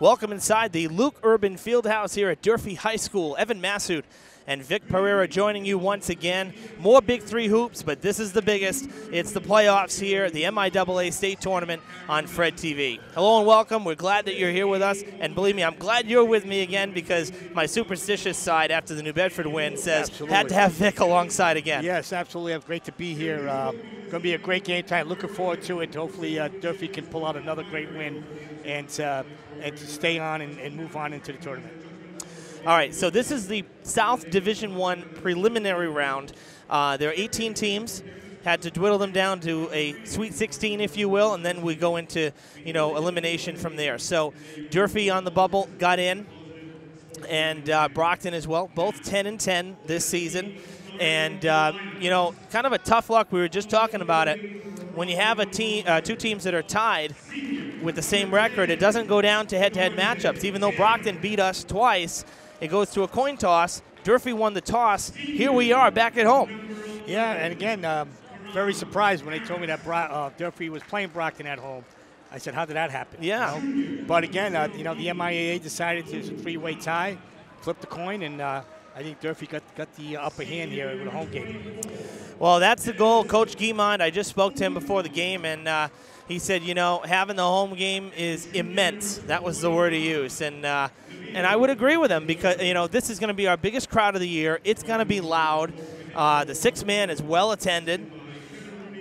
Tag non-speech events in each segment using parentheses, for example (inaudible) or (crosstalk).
Welcome inside the Luke Urban Fieldhouse here at Durfee High School. Evan Massoud and Vic Pereira joining you once again. More Big Three hoops, but this is the biggest. It's the playoffs here, the MIAA State Tournament on Fred TV. Hello and welcome. We're glad that you're here with us, and believe me, I'm glad you're with me again because my superstitious side after the New Bedford win says Absolutely. had to have Vic alongside again. Yes, absolutely. It's great to be here. Uh, going to be a great game tonight. Looking forward to it. Hopefully, uh, Durfee can pull out another great win and uh, and to stay on and, and move on into the tournament. All right, so this is the South Division One preliminary round. Uh, there are 18 teams. Had to dwindle them down to a Sweet 16, if you will, and then we go into you know elimination from there. So Durfee on the bubble got in, and uh, Brockton as well, both 10 and 10 this season. And uh, you know, kind of a tough luck. We were just talking about it. When you have a team, uh, two teams that are tied with the same record, it doesn't go down to head-to-head matchups. Even though Brockton beat us twice, it goes to a coin toss. Durfee won the toss. Here we are back at home. Yeah, and again, um, very surprised when they told me that Bro- uh, Durfee was playing Brockton at home. I said, "How did that happen?" Yeah. You know? But again, uh, you know, the MIAA decided it was a three-way tie, flipped the coin, and uh, I think Durfee got got the upper hand here with a home game. Well, that's the goal. Coach Guimond, I just spoke to him before the game, and uh, he said, you know, having the home game is immense. That was the word he used. And, uh, and I would agree with him because, you know, this is going to be our biggest crowd of the year. It's going to be loud. Uh, the six man is well attended.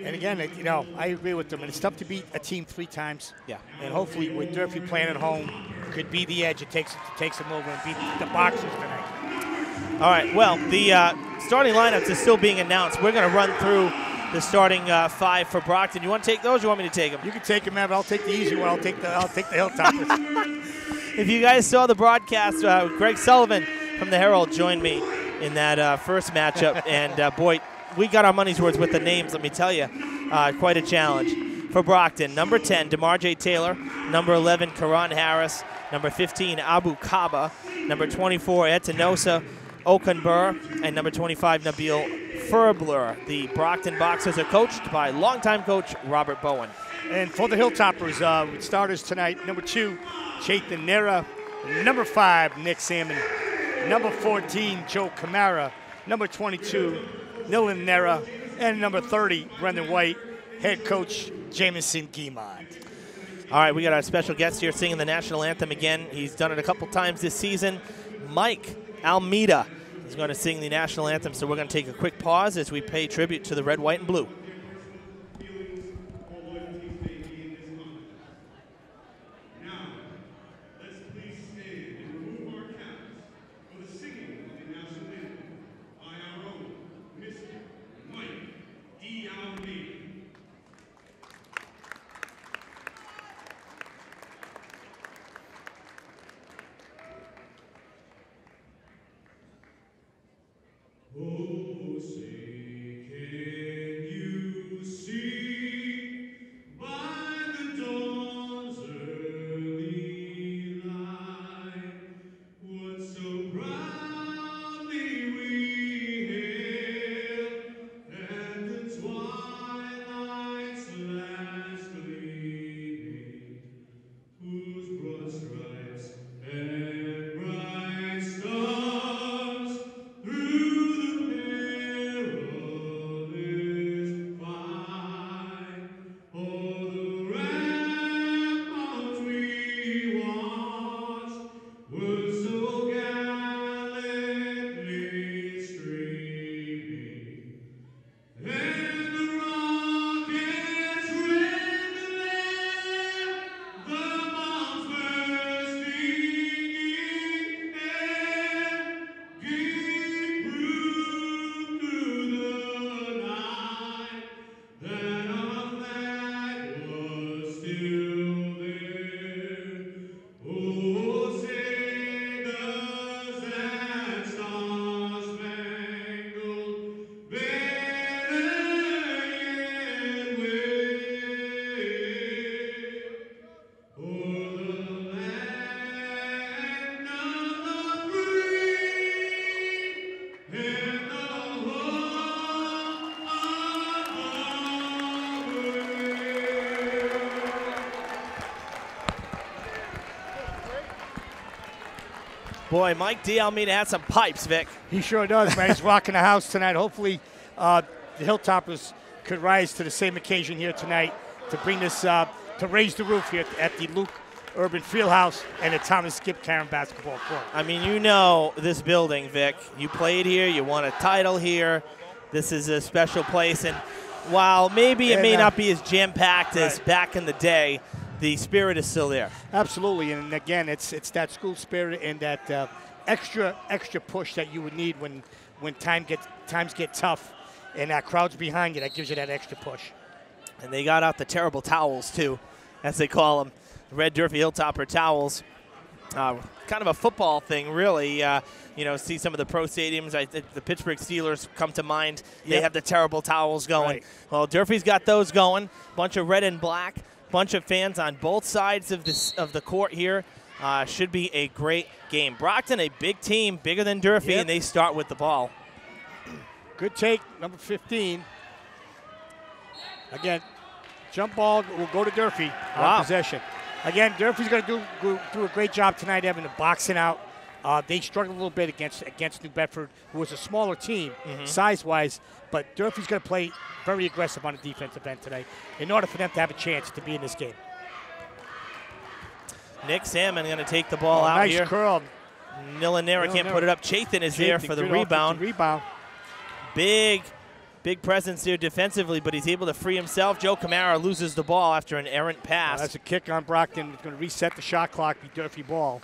And again, it- you know, I agree with them. And it's tough to beat a team three times. Yeah. And hopefully, with Durfee playing at home, could be the edge. It takes it takes them over and beat the Boxers tonight. All right. Well, the uh, starting lineups is still being announced. We're going to run through the starting uh, five for Brockton. You want to take those? Or you want me to take them? You can take them, man. But I'll take the easy one. I'll take the I'll take the Hilltoppers. (laughs) If you guys saw the broadcast, uh, Greg Sullivan from the Herald joined me in that uh, first matchup, (laughs) and uh, boy, we got our money's worth with the names. Let me tell you, uh, quite a challenge for Brockton. Number 10, Demar J. Taylor. Number 11, Karan Harris. Number 15, Abu Kaba. Number 24, Etanosa Okunbur. And number 25, Nabil Furbler. The Brockton Boxers are coached by longtime coach Robert Bowen. and for the Hilltoppers, uh, with starters tonight, number two, Chaitan Nera. Number five, Nick Salmon. Number 14, Joe Camara. Number 22, Nilan Nera. And number 30, Brendan White. Head coach, Jamison Guimond. All right, we got our special guest here singing the national anthem again. He's done it a couple times this season. Mike Almeida is going to sing the national anthem, so we're going to take a quick pause as we pay tribute to the red, white, and blue. Boy, Mike D. Almeida had some pipes, Vic. He sure does, man. He's rocking the house tonight. Hopefully, uh, the Hilltoppers could rise to the same occasion here tonight to bring this, uh, to raise the roof here at the Luke Urban Fieldhouse and the Thomas Skip Karam basketball court. I mean, you know this building, Vic. You played here, you won a title here. This is a special place. And while maybe it And, may uh, not be as jam packed as back in the day, the spirit is still there. Absolutely, and again, it's it's that school spirit and that uh, extra extra push that you would need when when time gets times get tough, and that crowd's behind you. That gives you that extra push. And they got out the terrible towels, too, as they call them. Red Durfee Hilltopper towels. Uh, kind of a football thing, really. Uh, you know, see some of the pro stadiums. I think the Pittsburgh Steelers come to mind. They Yep. have the terrible towels going. Right. Well, Durfee's got those going. Bunch of red and black. Bunch of fans on both sides of this of the court here. Uh, should be a great game. Brockton, a big team, bigger than Durfee, Yep. and they start with the ball. Good take, number 15. Again, jump ball will go to Durfee on Wow. possession. Again, Durfee's going to do, do a great job tonight having the boxing out. Uh, they struggled a little bit against against New Bedford, who was a smaller team size-wise, but Durfee's going to play very aggressive on the defensive end tonight in order for them to have a chance to be in this game. Nick Salmon going to take the ball Oh, out nice here. curl. Nilan Nera can't put it up. Chathan is there for the rebound. Rebound. Big, big presence here defensively, but he's able to free himself. Joe Camara loses the ball after an errant pass. that's a kick on Brockton. It's going to reset the shot clock. Be Durfee ball.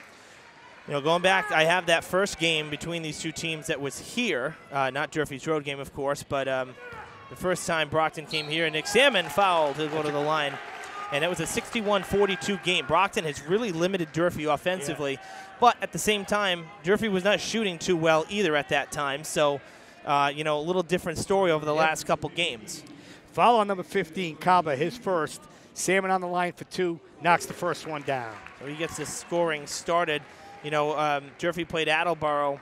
You know, going back, I have that first game between these two teams that was here, uh, not Durfee's road game, of course, but um, the first time Brockton came here, Nick Salmon fouled to go to the line. And it was a 61-42 game. Brockton has really limited Durfee offensively, but at the same time, Durfee was not shooting too well either at that time. So, uh, you know, a little different story over the Yeah. last couple games. Foul on number 15, Kaba, his first. Salmon on the line for two, knocks the first one down. So he gets this scoring started. You know, um, Durfee played Attleboro.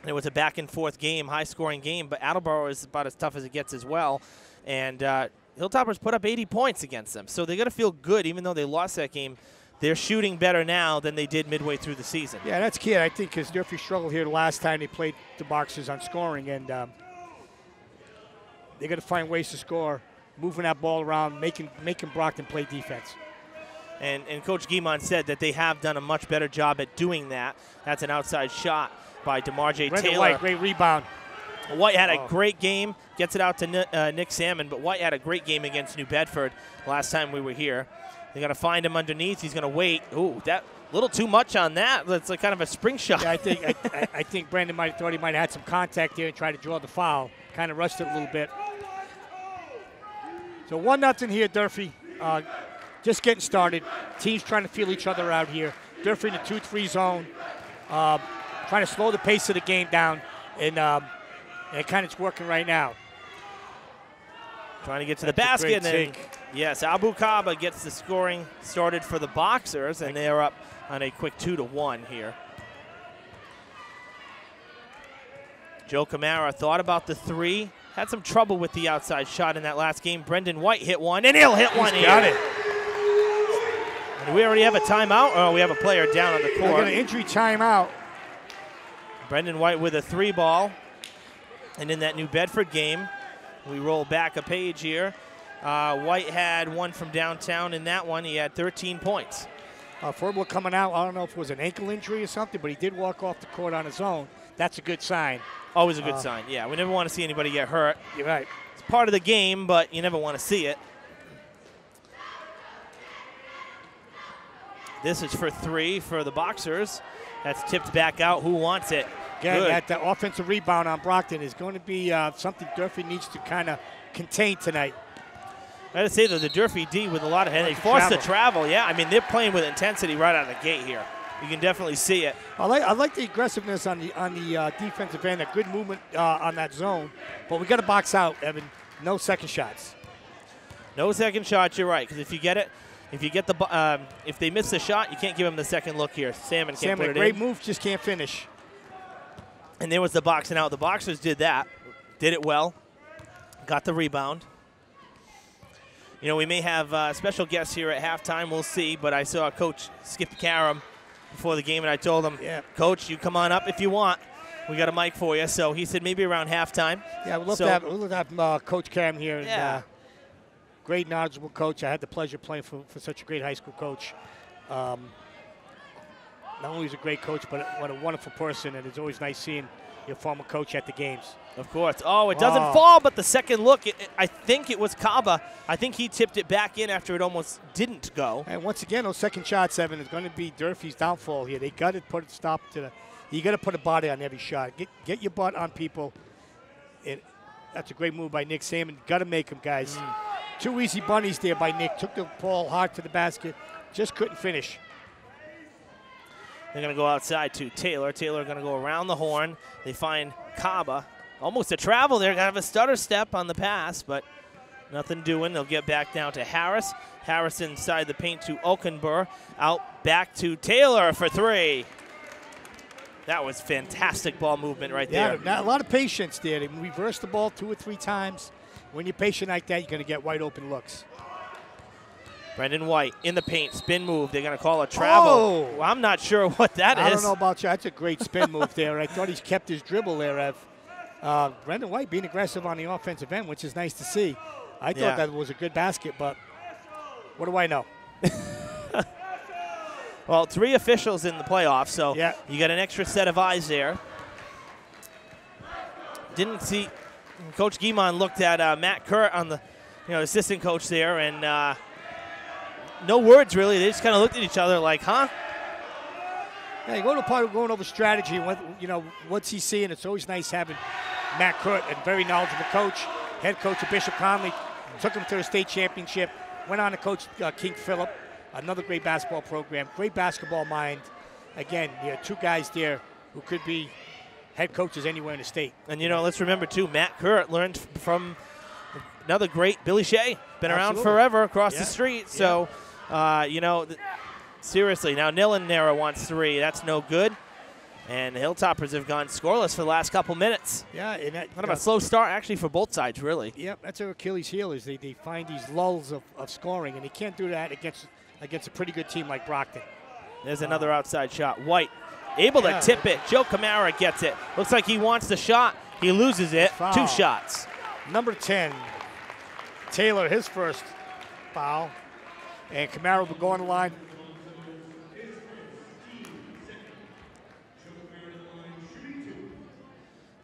and It was a back and forth game, high scoring game, but Attleboro is about as tough as it gets as well. And uh, Hilltoppers put up 80 points against them. So they got to feel good, even though they lost that game. They're shooting better now than they did midway through the season. Yeah, that's key, I think, because Durfee struggled here the last time they played the Boxers on scoring, and um, they got to find ways to score, moving that ball around, making making Brockton play defense. And, and Coach Guimond said that they have done a much better job at doing that. That's an outside shot by DeMarje Brendan Taylor. White, great rebound. White had a Oh. great game, gets it out to uh, Nick Salmon, but White had a great game against New Bedford last time we were here. They're going to find him underneath. He's going to wait. Ooh, that little too much on that. That's like kind of a spring shot. Yeah, I think I, (laughs) I- I think Brendan might have thought he might have had some contact here and tried to draw the foul. Kind of rushed it a little bit. So one nothing here, Durfee. Uh, just getting started. Teams trying to feel each other out here. Durfee in the two-three zone, uh, trying to slow the pace of the game down, and, um, and it kind of is working right now. Trying to get to the That's a basket. And yes, Abu Kaba gets the scoring started for the Boxers, and they're up on a quick two to one here. Joe Camara thought about the three, had some trouble with the outside shot in that last game. Brendan White hit one, and he'll hit one He's here. got it. And we already have a timeout. Oh, we have a player down on the court. They're to injury timeout. Brendan White with a three ball. And in that New Bedford game, we roll back a page here. Uh, White had one from downtown. In that one, he had 13 points. Uh, coming out. I don't know if it was an ankle injury or something, but he did walk off the court on his own. That's a good sign. Always a good Uh, sign. Yeah, we never want to see anybody get hurt. You're right. It's part of the game, but you never want to see it. This is for three for the Boxers. That's tipped back out. Who wants it? Again, Good. that, that offensive rebound on Brockton is going to be uh, something Durfee needs to kind of contain tonight. I gotta say though, the Durfee D with a lot of and they forced to Travel. travel. Yeah, I mean they're playing with intensity right out of the gate here. You can definitely see it. I like I like the aggressiveness on the on the uh, defensive end, a good movement uh, on that zone, but we got to box out, Evan. No second shots. No second shots. You're right because if you get it, if you get the um, if they miss the shot, you can't give them the second look here. Salmon can't Sam, put a it great in. move, just can't finish. And there was the boxing out. The Boxers did that, did it well, got the rebound. You know, we may have uh, special guests here at halftime. We'll see. But I saw Coach Skip Karam before the game, and I told him, Yeah. Coach, you come on up if you want. We got a mic for you. So he said maybe around halftime. Yeah, we'd love So- to have, we'd love to have uh, Coach Cam here. And, Yeah. uh, great, knowledgeable coach. I had the pleasure of playing for, for such a great high school coach. Um, not only is a great coach, but what a wonderful person, and it's always nice seeing your former coach at the games. Of course. Oh, it doesn't Oh. fall, but the second look, it, it- I think it was Kaba. I think he tipped it back in after it almost didn't go. And once again, those second shots, Evan, is going to be Durfee's downfall here. They got to put a stop to the. You got to put a body on every shot. Get get your butt on people. It, that's a great move by Nick Salmon. Got to make them, guys. Two easy bunnies there by Nick. Took the ball hard to the basket. Just couldn't finish. They're going to go outside to Taylor. Taylor going to go around the horn. They find Kaba. Uh, almost a travel there. Got to have a stutter step on the pass, but nothing doing. They'll get back down to Harris. Harris inside the paint to Okenbur. Out back to Taylor for three. That was fantastic ball movement right Yeah, there. not- a lot of patience there. They reverse the ball two or three times. When you're patient like that, you're going to get wide open looks. Brendan White in the paint, spin move. They're going to call a travel. Oh. I'm not sure (laughs) what that is. I don't know about you. That's a great spin move there. I thought he's kept his dribble there, Ev. Uh, Brendan White being aggressive on the offensive end, which is nice to see. I thought Yeah. that was a good basket, but what do I know? (laughs) Well, three officials in the playoffs, so Yeah. you got an extra set of eyes there. Didn't see Coach Guimond looked at uh, Matt Kurt on the, you know, assistant coach there, and uh, no words really. They just kind of looked at each other like, "Huh." Hey, go to part of going over strategy. What you know, what's he seeing? It's always nice having Matt Kurt, a very knowledgeable coach, head coach of Bishop Connolly, took him to the state championship. Went on to coach uh, King Philip, another great basketball program, great basketball mind. Again, you have two guys there who could be head coaches anywhere in the state. And you know, let's remember too, Matt Kurt learned from another great Billy Shea. Been around forever across Yeah. the street. So, uh, you know, seriously, now Nilan Nera wants three. That's no good. And the Hilltoppers have gone scoreless for the last couple minutes. Yeah, and that, Kind of a slow start, actually, for both sides, really. Yep, that's their Achilles heel is they, they find these lulls of, of scoring, and they can't do that against against a pretty good team like Brockton. There's another outside shot. White able Yeah. to tip it. Joe Camara gets it. Looks like he wants the shot. He loses it. Foul. Two shots. Number 10, Taylor, his first foul. And Camara will go on the line.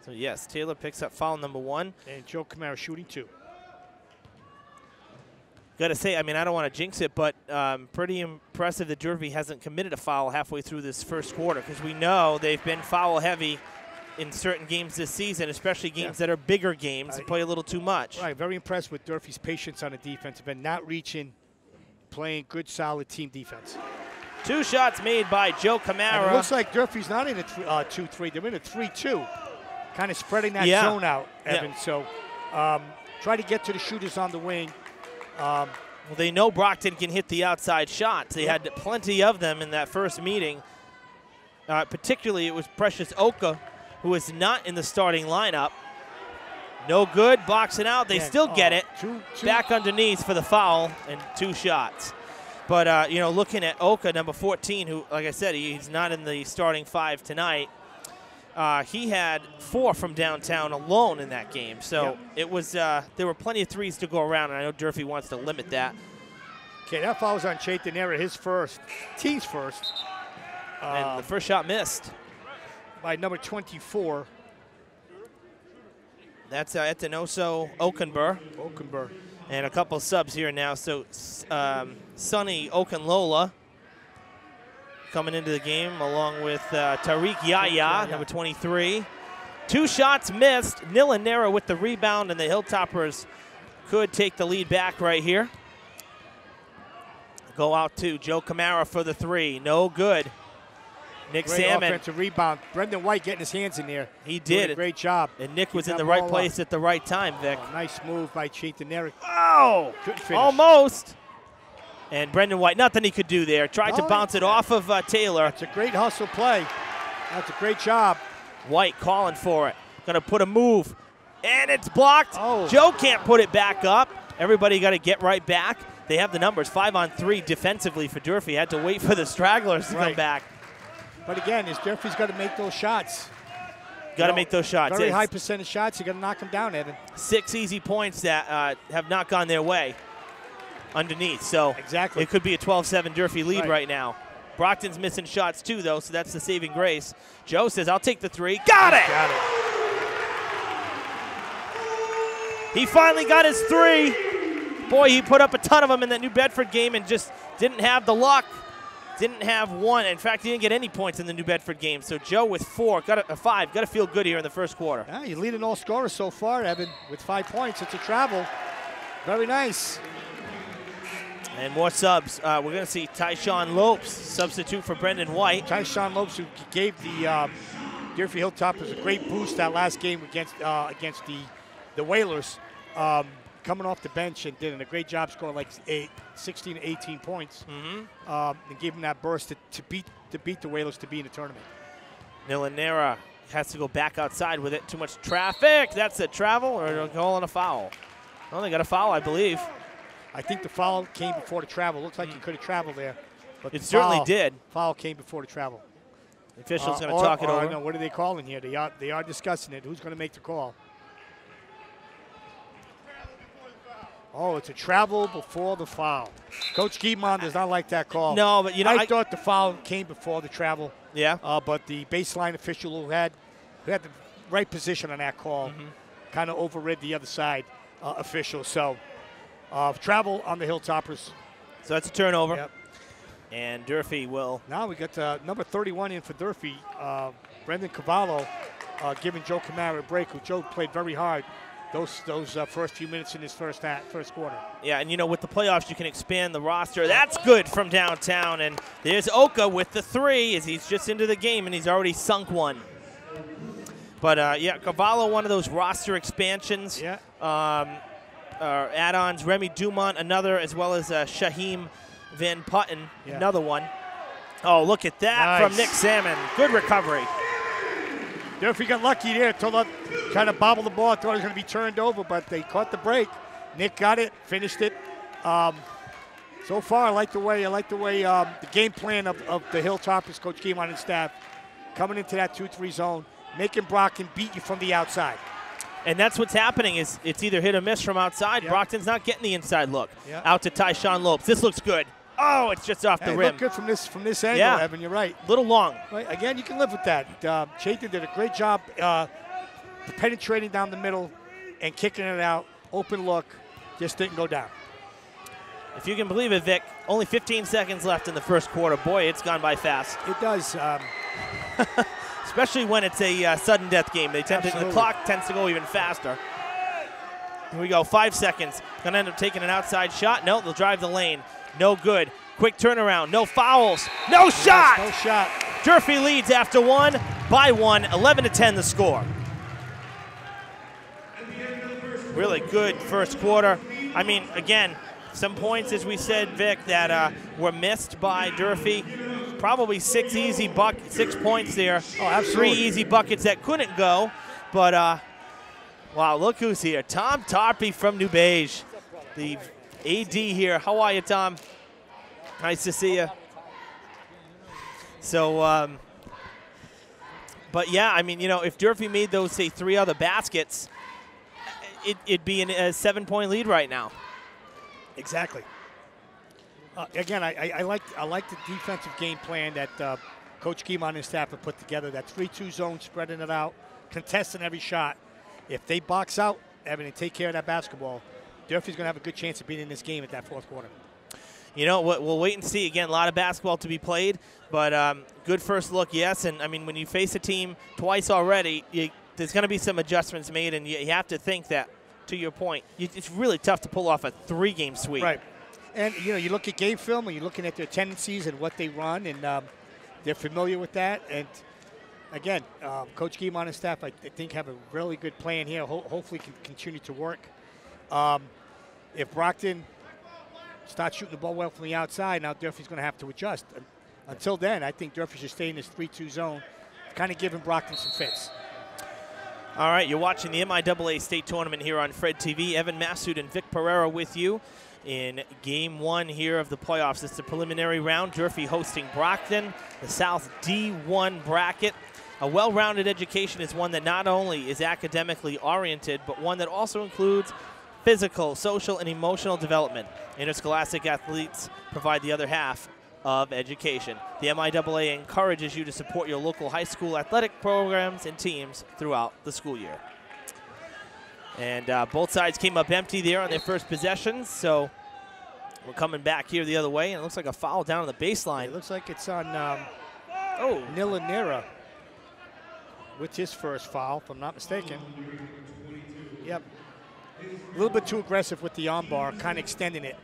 So, yes, Taylor picks up foul number one. And Joe Camara shooting two. Got to say, I mean, I don't want to jinx it, but um, pretty impressive that Durfee hasn't committed a foul halfway through this first quarter because we know they've been foul heavy in certain games this season, especially games Yeah. that are bigger games and play a little too much. Right, very impressed with Durfee's patience on the defensive end, not reaching, playing good, solid team defense. Two shots made by Joe Camara. looks like Durfee's not in a th- uh, 2 3. They're in a 3 2, kind of spreading that Yeah. zone out, Yeah. Evan. So um, try to get to the shooters on the wing. Um, Well, they know Brockton can hit the outside shots. They had plenty of them in that first meeting. Uh, particularly, it was Precious Oka, who was not in the starting lineup. No good, boxing out. They still get uh, it. Two, two, Back underneath for the foul and two shots. But, uh, you know, looking at Oka, number 14, who, like I said, he's not in the starting five tonight. Uh, he had four from downtown alone in that game. So Yep. it was, uh, there were plenty of threes to go around, and I know Durfee wants to limit that. Okay, that foul's on Chaitan Nera, his first, team's first, And um, the first shot missed. by number 24, That's uh, Etanoso Okenbur. Okenberg. And a couple subs here now. So um, Sonny Okenlola coming into the game along with uh, Tariq Yaya, Yaya. number 23. Two shots missed. Nilan Nera with the rebound, and the Hilltoppers could take the lead back right here. Go out to Joe Camara for the three. No good. Nick Great Salmon. offensive rebound. Brendan White getting his hands in there. He Doing did. a great job. And Nick was in the right ball up. place at the right time, Vic. Oh, nice move by Chaitan Nera. Oh, Couldn't finish. almost. And Brendan White, nothing he could do there. Tried to bounce it off of uh, Taylor. It's a great hustle play. That's a great job. White calling for it. Going to put a move. And it's blocked. Oh. Joe can't put it back up. Everybody got to get right back. They have the numbers. Five on three defensively for Durfee. Had to wait for the stragglers to come back. But again, is Durfee's got to make those shots. Got to know, make those shots. Very It's high percentage shots. You got to knock them down, Evan. Six easy points that uh, have not gone their way underneath. So Exactly. it could be a 12-7 Durfee lead Right. right now. Brockton's missing shots too, though, so that's the saving grace. Joe says, "I'll take the three. Got it. Got it. He finally got his three. Boy, he put up a ton of them in that New Bedford game and just didn't have the luck. Didn't have one. In fact, he didn't get any points in the New Bedford game. So Joe with four, got a, a five, got to feel good here in the first quarter. Yeah, you're leading all scorers so far, Evan, with five points. It's a travel. Very nice. And more subs. Uh, we're going to see Tyshawn Lopes substitute for Brendan White. Tyshawn Lopes, who gave the um, Durfee Hilltoppers a great boost that last game against uh, against the the Whalers, um, coming off the bench and did a great job, scoring like eight, 16, 18 points, Mm-hmm. um, and gave him that burst to, to beat to beat the Whalers to be in the tournament. Nilan Nera has to go back outside with it. Too much traffic. That's a travel or a goal and a foul. Well, they got a foul, I believe. I think the foul came before the travel. Looks like he could have traveled there, but It the certainly foul- did. Foul came before the travel. The official's Uh, going to talk it over. No, what are they calling here? They are they are discussing it. Who's going to make the call? Oh, it's a travel before the foul. Coach Guimond does not like that call. No, but you know, I, I- thought the foul came before the travel, Yeah. uh, but the baseline official who had who had the right position on that call Mm-hmm. kind of overrid the other side uh, official. So uh, travel on the Hilltoppers. So that's a turnover. Yep. And Durfee will. Now we got uh, number 31 in for Durfee, uh, Brendan Cavallo, uh, giving Joe Camara a break. Who Joe played very hard those those uh, first few minutes in his first half, first quarter. Yeah, and you know, with the playoffs, you can expand the roster. That's good from downtown. And there's Oka with the three as he's just into the game and he's already sunk one. But uh, yeah, Cavallo, one of those roster expansions. Yeah. Um, uh, add-ons. Remy Dumont, another, as well as uh, Shaheem Van Putten, Yeah. another one. Oh, look at that from Nick Salmon. Good recovery. Durfee got lucky there. Told trying to bobble the ball. Thought it was going to be turned over, but they caught the break. Nick got it, finished it. Um, so far, I like the way I like the way um, the game plan of, of the Hilltoppers, Coach Guimond his staff, coming into that two-three zone, making Brockton beat you from the outside. And that's what's happening is it's either hit or miss from outside. Yeah. Brockton's not getting the inside look. Yeah. Out to Tyshawn Lopes. This looks good. Oh, it's just off the it rim. good from this from this angle, Yeah. Evan. You're right. A Little long. Right, Again, you can live with that. Uh, Chayton did a great job uh, penetrating down the middle and kicking it out. Open look, just didn't go down. If you can believe it, Vic, only 15 seconds left in the first quarter. Boy, it's gone by fast. It does. Um, (laughs) Especially when it's a uh, sudden death game. They tend to, the clock tends to go even faster. Here we go, five seconds. Gonna end up taking an outside shot. No, they'll drive the lane. No good. Quick turnaround. No fouls. No shot. No shot. Durfee leads after one by one, 11 to 10 the score. Really good first quarter. I mean, again, some points, as we said, Vic, that uh, were missed by Durfee. Probably six easy buck, six points there. Oh, absolutely. Three easy buckets that couldn't go, but uh, wow, look who's here. Tom Tarpey from New Beige, the AD here. How are you, Tom? Nice to see you. So, um, but yeah, I mean, you know, if Durfee made those, say, three other baskets, it, it'd be in a seven point lead right now. Exactly. Uh, again, I, I, I like I like the defensive game plan that uh, Coach Guimond and his staff have put together. That three-two zone, spreading it out, contesting every shot. If they box out, Evan, and take care of that basketball, Durfee's going to have a good chance of beating this game at that fourth quarter. You know, we'll we'll wait and see. Again, a lot of basketball to be played, but um, good first look, yes. And I mean, when you face a team twice already, you, there's going to be some adjustments made, and you, you have to think that. To your point, you, it's really tough to pull off a three-game sweep. Right. And you know, you look at game film, and you're looking at their tendencies and what they run, and um, they're familiar with that. And again, um, Coach Guimond and his staff, I, think, have a really good plan here. Ho- hopefully, can continue to work. Um, if Brockton starts shooting the ball well from the outside, now Durfee's going to have to adjust. Until then, I think Durfee should stay in this 3-2 zone, kind of giving Brockton some fits. All right, you're watching the MIAA State Tournament here on Fred TV. Evan Massoud and Vic Pereira with you in game one here of the playoffs. It's the preliminary round. Durfee hosting Brockton, the South D1 bracket. A well-rounded education is one that not only is academically oriented, but one that also includes physical, social, and emotional development. Interscholastic athletes provide the other half of education. The MIAA encourages you to support your local high school athletic programs and teams throughout the school year. And uh, both sides came up empty there on their first possession, so we're coming back here the other way, and it looks like a foul down on the baseline. It looks like it's on um, Oh, Nilan Nera with his first foul, if I'm not mistaken. Yep. A little bit too aggressive with the armbar, kind of extending it.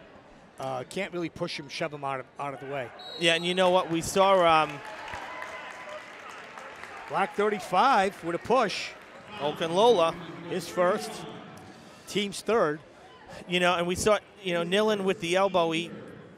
Uh, can't really push him, shove him out of, out of the way. yeah, and you know what? We saw um, Black 35 with a push. Okanlola, His first, team's third. you know, and we saw, you know, Nillen with the elbow. He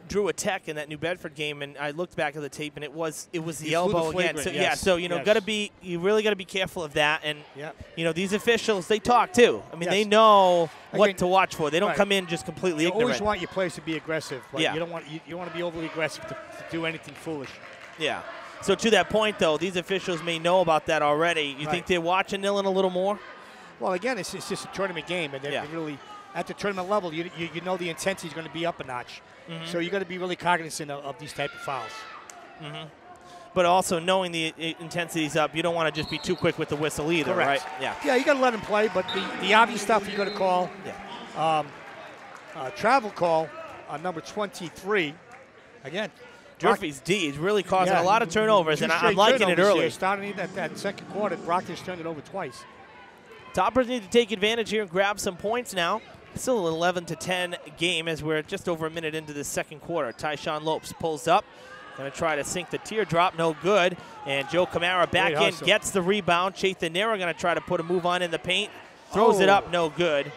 drew a tech in that New Bedford game, and I looked back at the tape, and it was it was the little elbow again. flagrant, So yeah, so you know, yes. got to be you really got to be careful of that. And Yep. you know, these officials they talk too. I mean, Yes. they know what Again- to watch for. They don't Right. come in just completely You ignorant. always want your players to be aggressive, but Yeah. you don't want you, you want to be overly aggressive to, to do anything foolish. yeah. So to that point, though, these officials may know about that already. You Right. think they're watching Nillen a little more? Well, again, it's, it's just a tournament game, and they're Yeah. really at the tournament level. You, you, you know the intensity is going to be up a notch, Mm-hmm. so you got to be really cognizant of, of these type of fouls. But also knowing the intensity's up, you don't want to just be too quick with the whistle either, Correct. right? Yeah. Yeah, you got to let him play, but the, the obvious stuff you got to call. Yeah. Uh, travel call on number 23. Again, Durfee's D is really causing yeah, a lot of turnovers, and I'm liking it early. Here. Starting that, that second quarter, Brockton's turned it over twice. Toppers need to take advantage here and grab some points now. Still an 11 to 10 game as we're just over a minute into the second quarter. Tyshawn Lopes pulls up, going to try to sink the teardrop, no good. And Joe Camara back Great in, hustle. gets the rebound. Chathan Nera going to try to put a move on in the paint, throws it Oh. up, no good.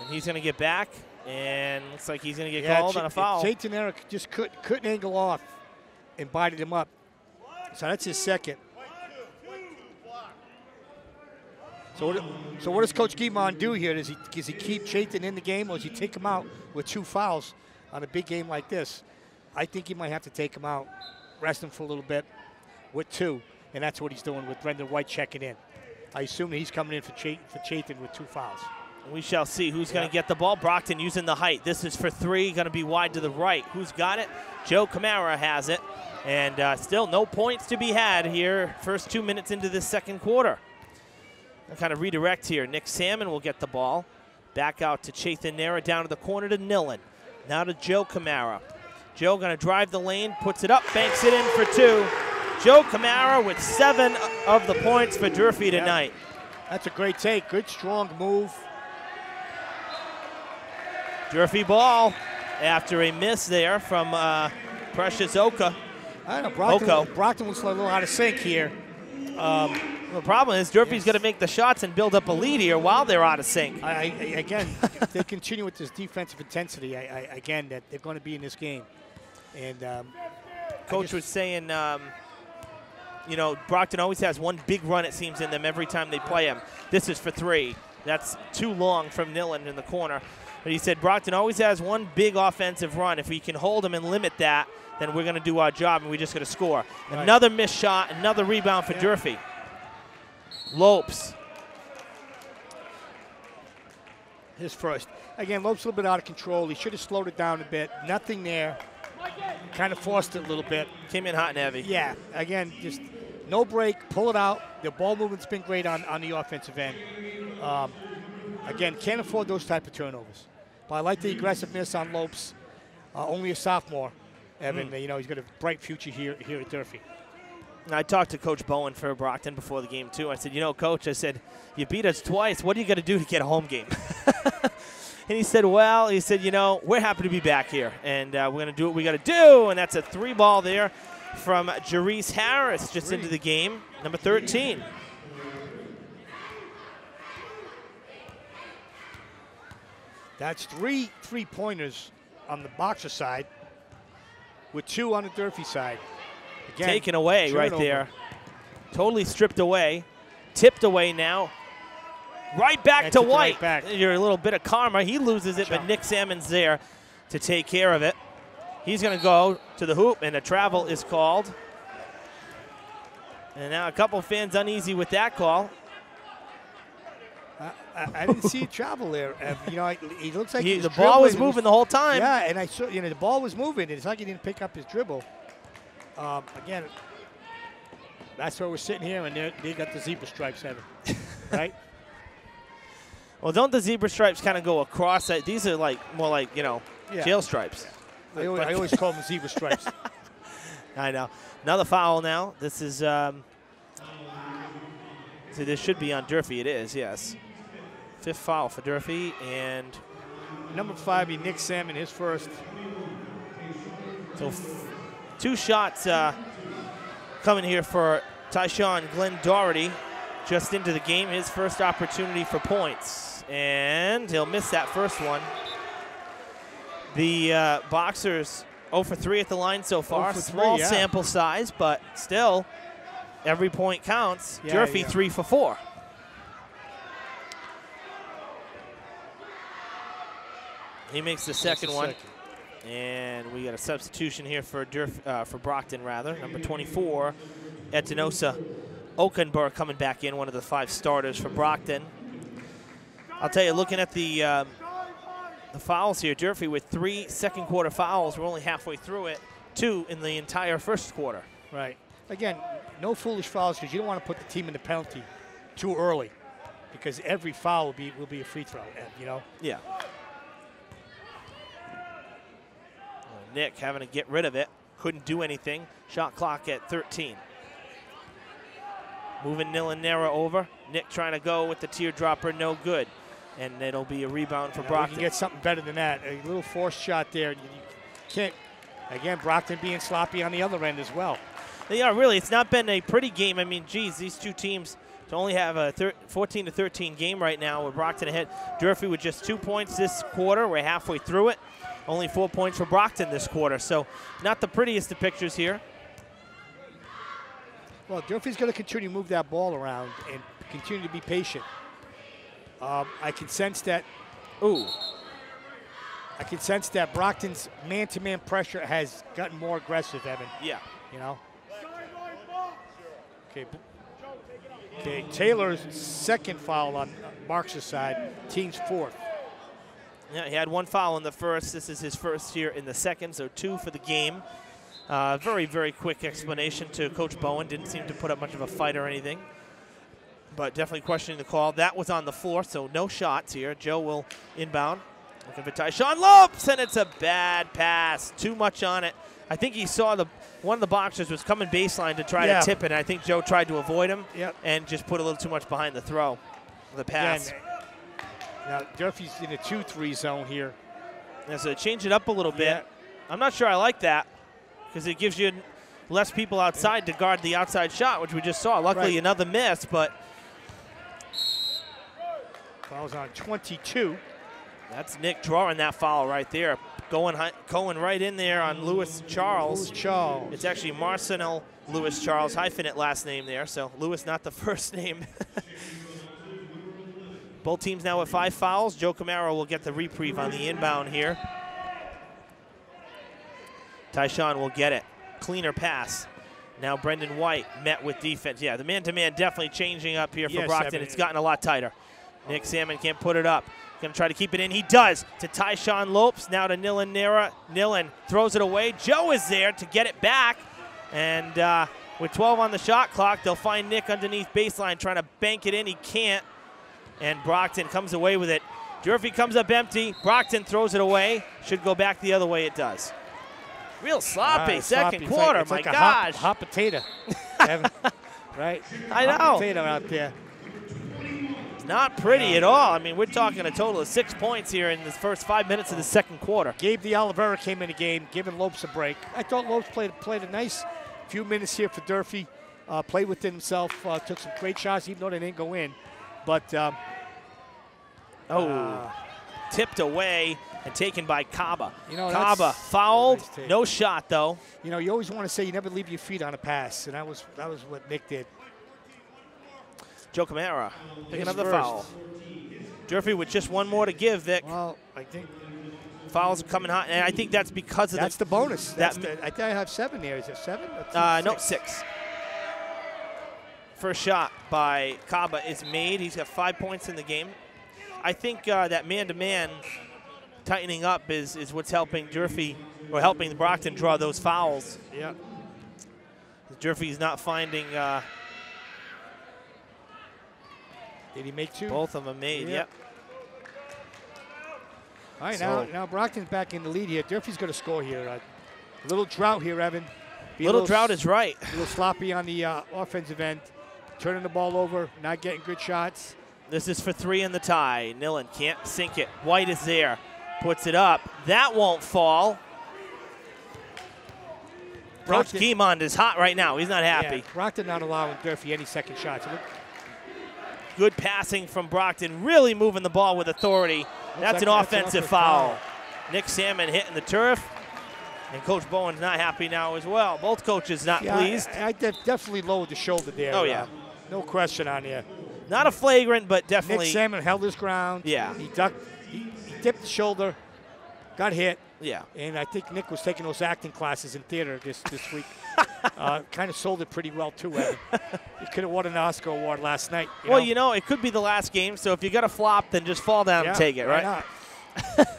And he's going to get back, and looks like he's going to get called Ch- on a foul. Chayton Eric just could, couldn't angle off and bided him up. So that's his second. So what, so what does Coach Guimond do here? Does he, does he keep Chayton in the game or does he take him out with two fouls on a big game like this? I think he might have to take him out, rest him for a little bit with two, and that's what he's doing with Brendan White checking in. I assume he's coming in for Chayton with two fouls. We shall see who's going to get the ball. Brockton using the height. This is for three, going to be wide to the right. Who's got it? Joe Camara has it. And uh, still no points to be had here, first two minutes into this second quarter. I'll kind of redirect here. Nick Salmon will get the ball. Back out to Chathan Nera, down to the corner to Nillen. Now to Joe Camara. Joe going to drive the lane, puts it up, banks it in for two. Joe Camara with seven of the points for Durfee tonight. That's a great take. Good, strong move. Durfee ball after a miss there from uh, Precious Oka. I know. Brockton, Oko. Brockton looks like a little out of sync here. The problem is Durfee's Yes. going to make the shots and build up a lead here while they're out of sync. I, I, again, if they continue with this defensive intensity, I, I, again, that they're going to be in this game. And um, Coach was saying, um, you know, Brockton always has one big run, it seems, in them every time they play him. This is for three. That's too long from Nillen in the corner. But he said Brockton always has one big offensive run. If we can hold them and limit that, then we're going to do our job and we're just got to score. Right. Another missed shot, another rebound for Yeah. Durfee. Lopes. his first. Again, Lope's a little bit out of control. He should have slowed it down a bit. Nothing there. Kind of forced it a little bit. Came in hot and heavy. Yeah, again, just no break, pull it out. The ball movement's been great on, on the offensive end. Um, again, can't afford those type of turnovers. But I like the aggressiveness on Lopes. Uh, only a sophomore, Evan. You know, he's got a bright future here here at Durfee. And I talked to Coach Bowen for Brockton before the game too. I said, you know, Coach, I said, you beat us twice. What are you going to do to get a home game? (laughs) and he said, well, he said, you know, we're happy to be back here, and uh, we're going to do what we got to do. And that's a three ball there from Jerice Harris just into the game, number 13. That's three three pointers on the boxer side, with two on the Durfee side. Again, Taken away right turnover. there. totally stripped away, tipped away now. Right back And to it right White. back. You're a little bit of karma. He loses it, but Nick Salmon's there to take care of it. He's going to go to the hoop, and a travel is called. And now a couple fans uneasy with that call. I, I, didn't see it travel there. Ev. You know, I, he looks like He- he was the ball was moving the whole time. Yeah, and I saw you know the ball was moving. It's like he didn't pick up his dribble. Um, again, that's where we're sitting here, and they got the zebra stripes, Evan. (laughs) right? Well, don't the zebra stripes kind of go across? That? These are like more like you know Yeah. jail stripes. I always, I always call them zebra stripes. (laughs) I know. Another foul now. This is. Um, see, this should be on Durfee. It is, yes. Fifth foul for Durfee, and Number five, be Nick Salmon, his first. so two shots uh, coming here for Tyshawn Glenn Doherty, just into the game. His first opportunity for points, and he'll miss that first one. The uh, Boxers 0 for 3 at the line so far. 0 3, Small yeah. sample size, but still, every point counts. Yeah, Durfee yeah. 3 for 4. He makes the second one. second. And we got a substitution here for Durf, uh, for Brockton, rather. Number 24, Etinosa Okenberg coming back in, one of the five starters for Brockton. I'll tell you, looking at the um, the fouls here, Durfee with three second quarter fouls. We're only halfway through it. Two in the entire first quarter. Right. Again, no foolish fouls because you don't want to put the team in the penalty too early, because every foul will be will be a free throw. You know. Yeah. Nick having to get rid of it. Couldn't do anything. Shot clock at 13. Moving Nilan Nera over. Nick trying to go with the teardropper, no good. And it'll be a rebound for Brockton. can get something better than that. A little forced shot there. You, you can't. Again, Brockton being sloppy on the other end as well. Yeah, really, it's not been a pretty game. I mean, geez, these two teams to only have a 14 to 13 game right now with Brockton ahead. Durfee with just two points this quarter. We're halfway through it. Only four points for Brockton this quarter. So, not the prettiest of pictures here. Well, Durfee's going to continue to move that ball around and continue to be patient. Um, I can sense that. Ooh, I can sense that Brockton's man-to-man pressure has gotten more aggressive, Evan. yeah. You know. Okay. Okay. Taylor's second foul on Marks' side. Team's fourth. Yeah, he had one foul in the first. This is his first here in the second, so two for the game. Uh, very, very quick explanation to Coach Bowen. Didn't seem to put up much of a fight or anything, but definitely questioning the call. That was on the floor, so no shots here. Joe will inbound. Looking for Tyshawn Lopes, and it's a bad pass. Too much on it. I think he saw the one of the boxers was coming baseline to try Yeah. to tip it. And I think Joe tried to avoid him Yep. and just put a little too much behind the throw. The pass. Again, now Durfee's in a two-three zone here. Yeah, so change it up a little bit. Yeah. I'm not sure I like that because it gives you less people outside to guard the outside shot, which we just saw. Luckily, Right. another miss, but Fouls on 22. that's Nick drawing that foul right there. Going, going right in there on Lewis Charles. Lewis Charles. It's actually Marcinel Lewis Charles, hyphenate last name there. So Lewis, not the (laughs) first name. (laughs) Both teams now with five fouls. Joe Camara will get the reprieve on the inbound here. Tyshawn will get it. Cleaner pass. Now Brendan White met with defense. Yeah, the man-to-man definitely changing up here for Yes, Brockton. Evan. It's gotten a lot tighter. Nick Salmon can't put it up. Going to try to keep it in. He does to Tyshawn Lopes. Now to Nilan Nera. Nilan throws it away. Joe is there to get it back. And uh, with 12 on the shot clock, they'll find Nick underneath baseline trying to bank it in. He can't. And Brockton comes away with it. Durfee comes up empty. Brockton throws it away. Should go back the other way. It does. Real sloppy Ah, second sloppy. It's like- quarter. it's My like a hot- gosh. hot, potato. (laughs) Right? I Hot know. potato out there. Not pretty at all. I mean, we're talking a total of six points here in the first five minutes of the second quarter. Gabe the Oliveira came in the game, giving Lopes a break. I thought Lopes played played a nice few minutes here for Durfee. Uh, played within himself, uh, took some great shots, even though they didn't go in. But um, Oh, uh, tipped away and taken by Kaba. You know, Kaba fouled. Nice no shot though. you know, you always want to say you never leave your feet on a pass, and that was that was what Nick did. Joe Camara picking up the first. foul. Durfee with just one more to give, Vic. Well, I think Fouls are coming hot, and I think that's because of that's the bonus. that- the, I think I have seven there. Is it seven? Uh, no six. First shot by Kaba is made. He's got five points in the game. I think uh, that man-to-man tightening up is is what's helping Durfee or helping Brockton draw those fouls. Yeah. Durfee's not finding uh, Did he make two? both of them made. Yeah. Yep. All right, So- now now Brockton's back in the lead here. Durfee's going to score here. Uh, a little drought here, Evan. A Little drought is right. a little sloppy on the uh, offensive end, turning the ball over, not getting good shots. This is for three in the tie. Nilan can't sink it. White is there. Puts it up. That won't fall. Coach Brockton- Guimond is hot right now. He's not happy. Yeah, Brockton not allowing Durfee any second shots. Good passing from Brockton. Really moving the ball with authority. That's like an offensive foul. foul. Nick Salmon hitting the turf. And Coach Bowen's not happy now as well. Both coaches not yeah, pleased. I, I def- definitely lowered the shoulder there. Oh, uh, yeah. No question on you. Not a flagrant, but definitely. Nick. Salmon held his ground. Yeah. He ducked. He, he dipped the shoulder, got hit, yeah. and I think Nick was taking those acting classes in theater this this week. (laughs) uh, kind of sold it pretty well too. Evan. (laughs) he could have won an Oscar award last night. You Well, know? you know, it could be the last game, so if you got to flop, then just fall down Yeah, and take it, why right? not?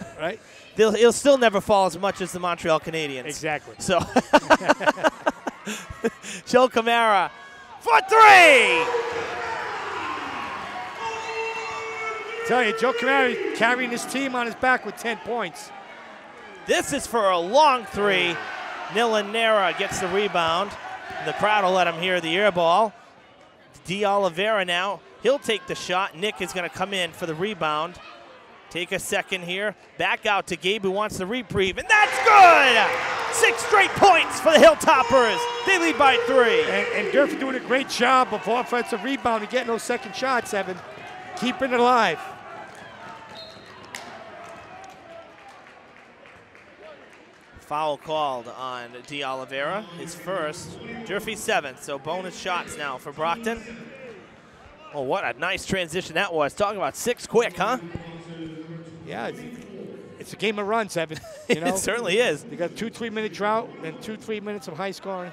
(laughs) right? They'll, he'll still never fall as much as the Montreal Canadiens. Exactly. So, Joe Camara for three. Tell you, Joe Camara carrying his team on his back with 10 points. This is for a long three. Nilan Nera gets the rebound. The crowd will let him hear the air ball. D. Oliveira now. He'll take the shot. Nick is going to come in for the rebound. Take a second here. Back out to Gabe who wants the reprieve. And that's good! Six straight points for the Hilltoppers. They lead by three. And, and Durfee doing a great job of offensive rebound and getting those second shots, Evan. Keeping it alive. Foul called on D. Oliveira. His first. Durfee seventh, so bonus shots now for Brockton. Oh, what a nice transition that was. Talking about six quick, huh? Yeah, it's, a game of runs, Evan. (laughs) You know, it certainly is. you got a two, three minute drought and two, three minutes of high scoring.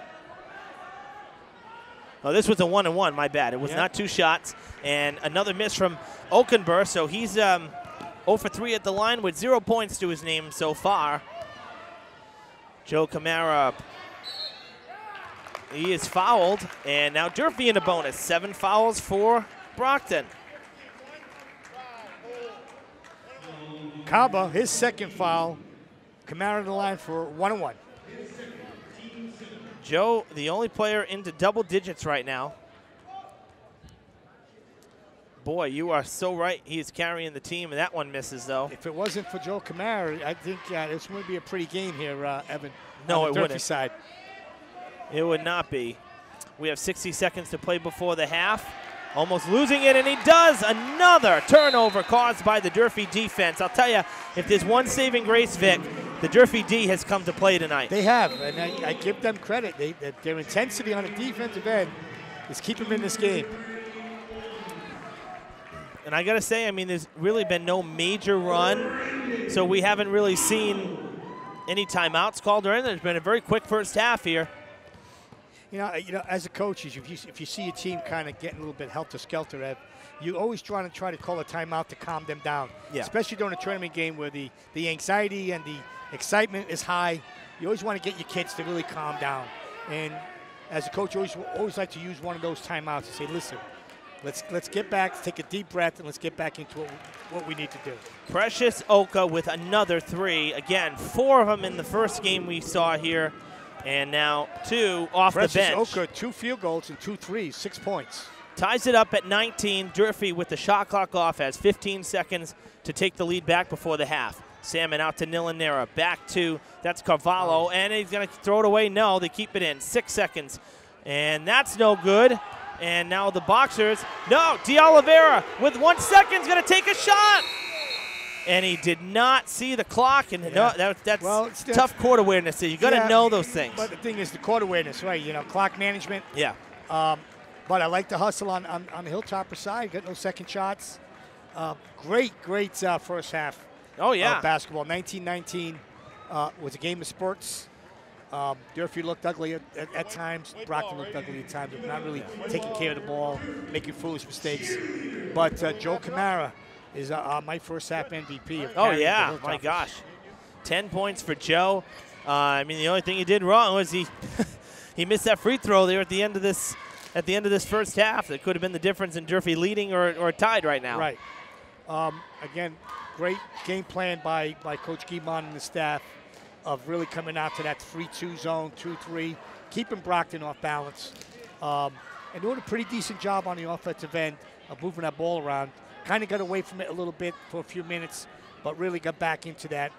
Oh, this was a one and one. My bad. It was Yeah. not two shots, and another miss from Okenberg. So he's um, 0 for 3 at the line with zero points to his name so far. Joe Camara. He is fouled, and now Durfee in a bonus. Seven fouls for Brockton. Kaba, his second foul. Camara to the line for one and one. Joe, the only player into double digits right now. Boy, you are so right. He is carrying the team, and that one misses, though. If it wasn't for Joe Camara, I think uh, this would be a pretty game here, uh, Evan. No, it wouldn't. side. It would not be. We have 60 seconds to play before the half. Almost losing it, and he does another turnover caused by the Durfee defense. I'll tell you, if there's one saving grace, Vic, the Durfee D has come to play tonight. They have, and I, I give them credit. They, their intensity on the defensive end is keeping them in this game. And I got to say, I mean, there's really been no major run, so we haven't really seen any timeouts called or anything. There's been a very quick first half here. You know, you know, as a coach, if you if you see a team kind of getting a little bit helter skelter, Ev, you always try to try to call a timeout to calm them down. Yeah. Especially during a tournament game where the the anxiety and the excitement is high. You always want to get your kids to really calm down. And as a coach, you always always like to use one of those timeouts to say, listen, let's let's get back, take a deep breath, and let's get back into what, what we need to do. Precious Oka with another three. Again, four of them in the first game we saw here, and now two off Precious the bench. Oka, two field goals and two threes, six points. Ties it up at 19. Durfee with the shot clock off has 15 seconds to take the lead back before the half. Salmon out to Nilan Nera. Back to, that's Carvalho, and he's going to throw it away. No, they keep it in. Six seconds. And that's no good. And now the Boxers, no, De Oliveira with one second is going to take a shot. And he did not see the clock. And no, that, that's Well, tough court awareness. So You got to Yeah, know those things. But the thing is, the court awareness, right? You know, clock management. yeah. Um, But I like the hustle on, on, on the Hilltopper side. Got no second shots. Uh, great, great uh, first half Oh yeah. of basketball. 1919 uh, was a game of spurts. Um, Durfee looked ugly at, at, at times. Brockton looked ugly at times, but not really taking care of the ball, making foolish mistakes. But uh, Joe Camara is uh, uh, my first half MVP. Oh yeah, my gosh, ten points for Joe. Uh, I mean, the only thing he did wrong was he (laughs) he missed that free throw there at the end of this at the end of this first half. That could have been the difference in Durfee leading or, or tied right now. Right. Um, again, great game plan by, by Coach Guimond and the staff of really coming out to that 3-2 zone, 2-3, keeping Brockton off balance, um, and doing a pretty decent job on the offensive end of moving that ball around. Kind of got away from it a little bit for a few minutes, but really got back into that,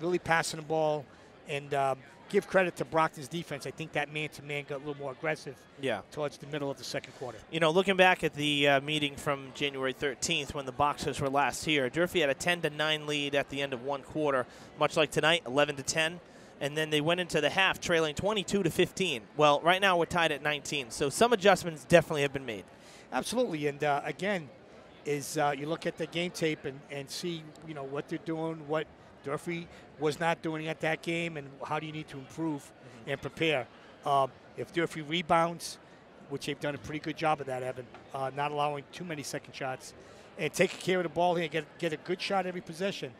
really passing the ball, and um, give credit to Brockton's defense. I think that man-to-man got a little more aggressive Yeah. towards the middle of the second quarter. You know, looking back at the uh, meeting from January 13th when the Boxers were last here, Durfee had a 10 to 9 lead at the end of one quarter, much like tonight, 11 to 10, and then they went into the half trailing 22 to 15. Well, right now we're tied at 19, so some adjustments definitely have been made. Absolutely, and uh, again, is uh, you look at the game tape and, and see you know what they're doing, what Durfee was not doing at that game, and how do you need to improve and prepare. Um, if Durfee rebounds, which they've done a pretty good job of that, Evan, uh, not allowing too many second shots, and taking care of the ball here, get get a good shot every possession,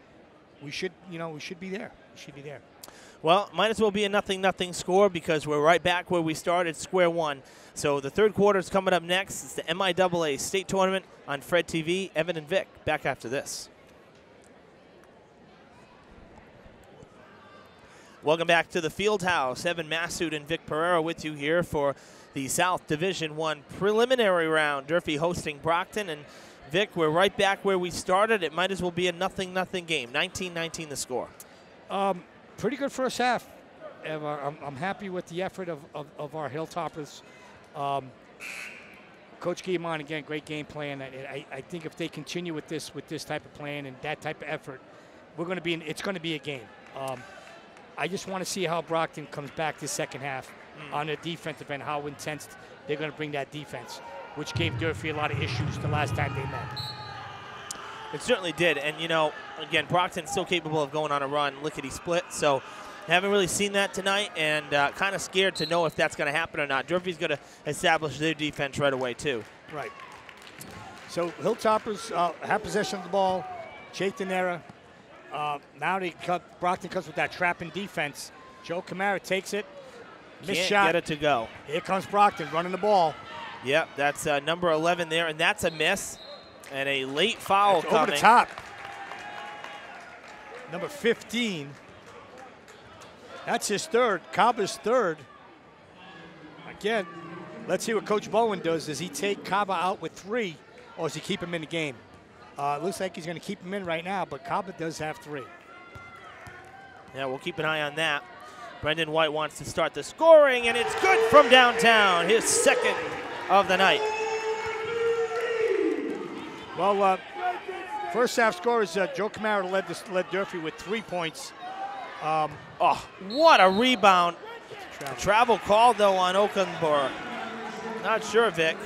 we should you know we should be there. We should be there. Well, might as well be a nothing nothing score because we're right back where we started, square one. So the third quarter is coming up next. It's the MIAA state tournament on Fred TV. Evan and Vic back after this. Welcome back to the field house. Evan Massoud and Vic Pereira with you here for the South Division One preliminary round. Durfee hosting Brockton and Vic, we're right back where we started. It might as well be a nothing nothing game. 19-19 the score. Um, pretty good first half. I'm, I'm happy with the effort of, of, of our Hilltoppers. Um, Coach Guimond, again, great game plan. I, I, I think if they continue with this with this type of plan and that type of effort, we're going to be in, it's going to be a game. Um, I just want to see how Brockton comes back this second half on the defensive end, how intense they're going to bring that defense, which gave Durfee a lot of issues the last time they met. It certainly did. And, you know, again, Brockton's still capable of going on a run, lickety split. So, haven't really seen that tonight and uh, kind of scared to know if that's going to happen or not. Durfee's going to establish their defense right away, too. Right. So Hilltoppers uh, have possession of the ball. Chaitan Nera. Uh, now they cut. Brockton comes with that trapping defense. Joe Camara takes it. Miss shot. get it to go. Here comes Brockton running the ball. Yep, that's uh, number 11 there, and that's a miss. And a late foul Over coming. the top. Number 15. That's his third. Kaba's third. Again, let's see what Coach Bowen does. Does he take Kaba out with three, or does he keep him in the game? Uh, looks like he's going to keep him in right now, but Kaba does have three. Yeah, we'll keep an eye on that. Brendan White wants to start the scoring, and it's good from downtown. His second of the night. Well, uh, first half scorers, uh, Joe Camara led, this, led Durfee with three points. Um, Oh, what a rebound. travel. Travel call, though, on Okunbor. Not sure, Vic.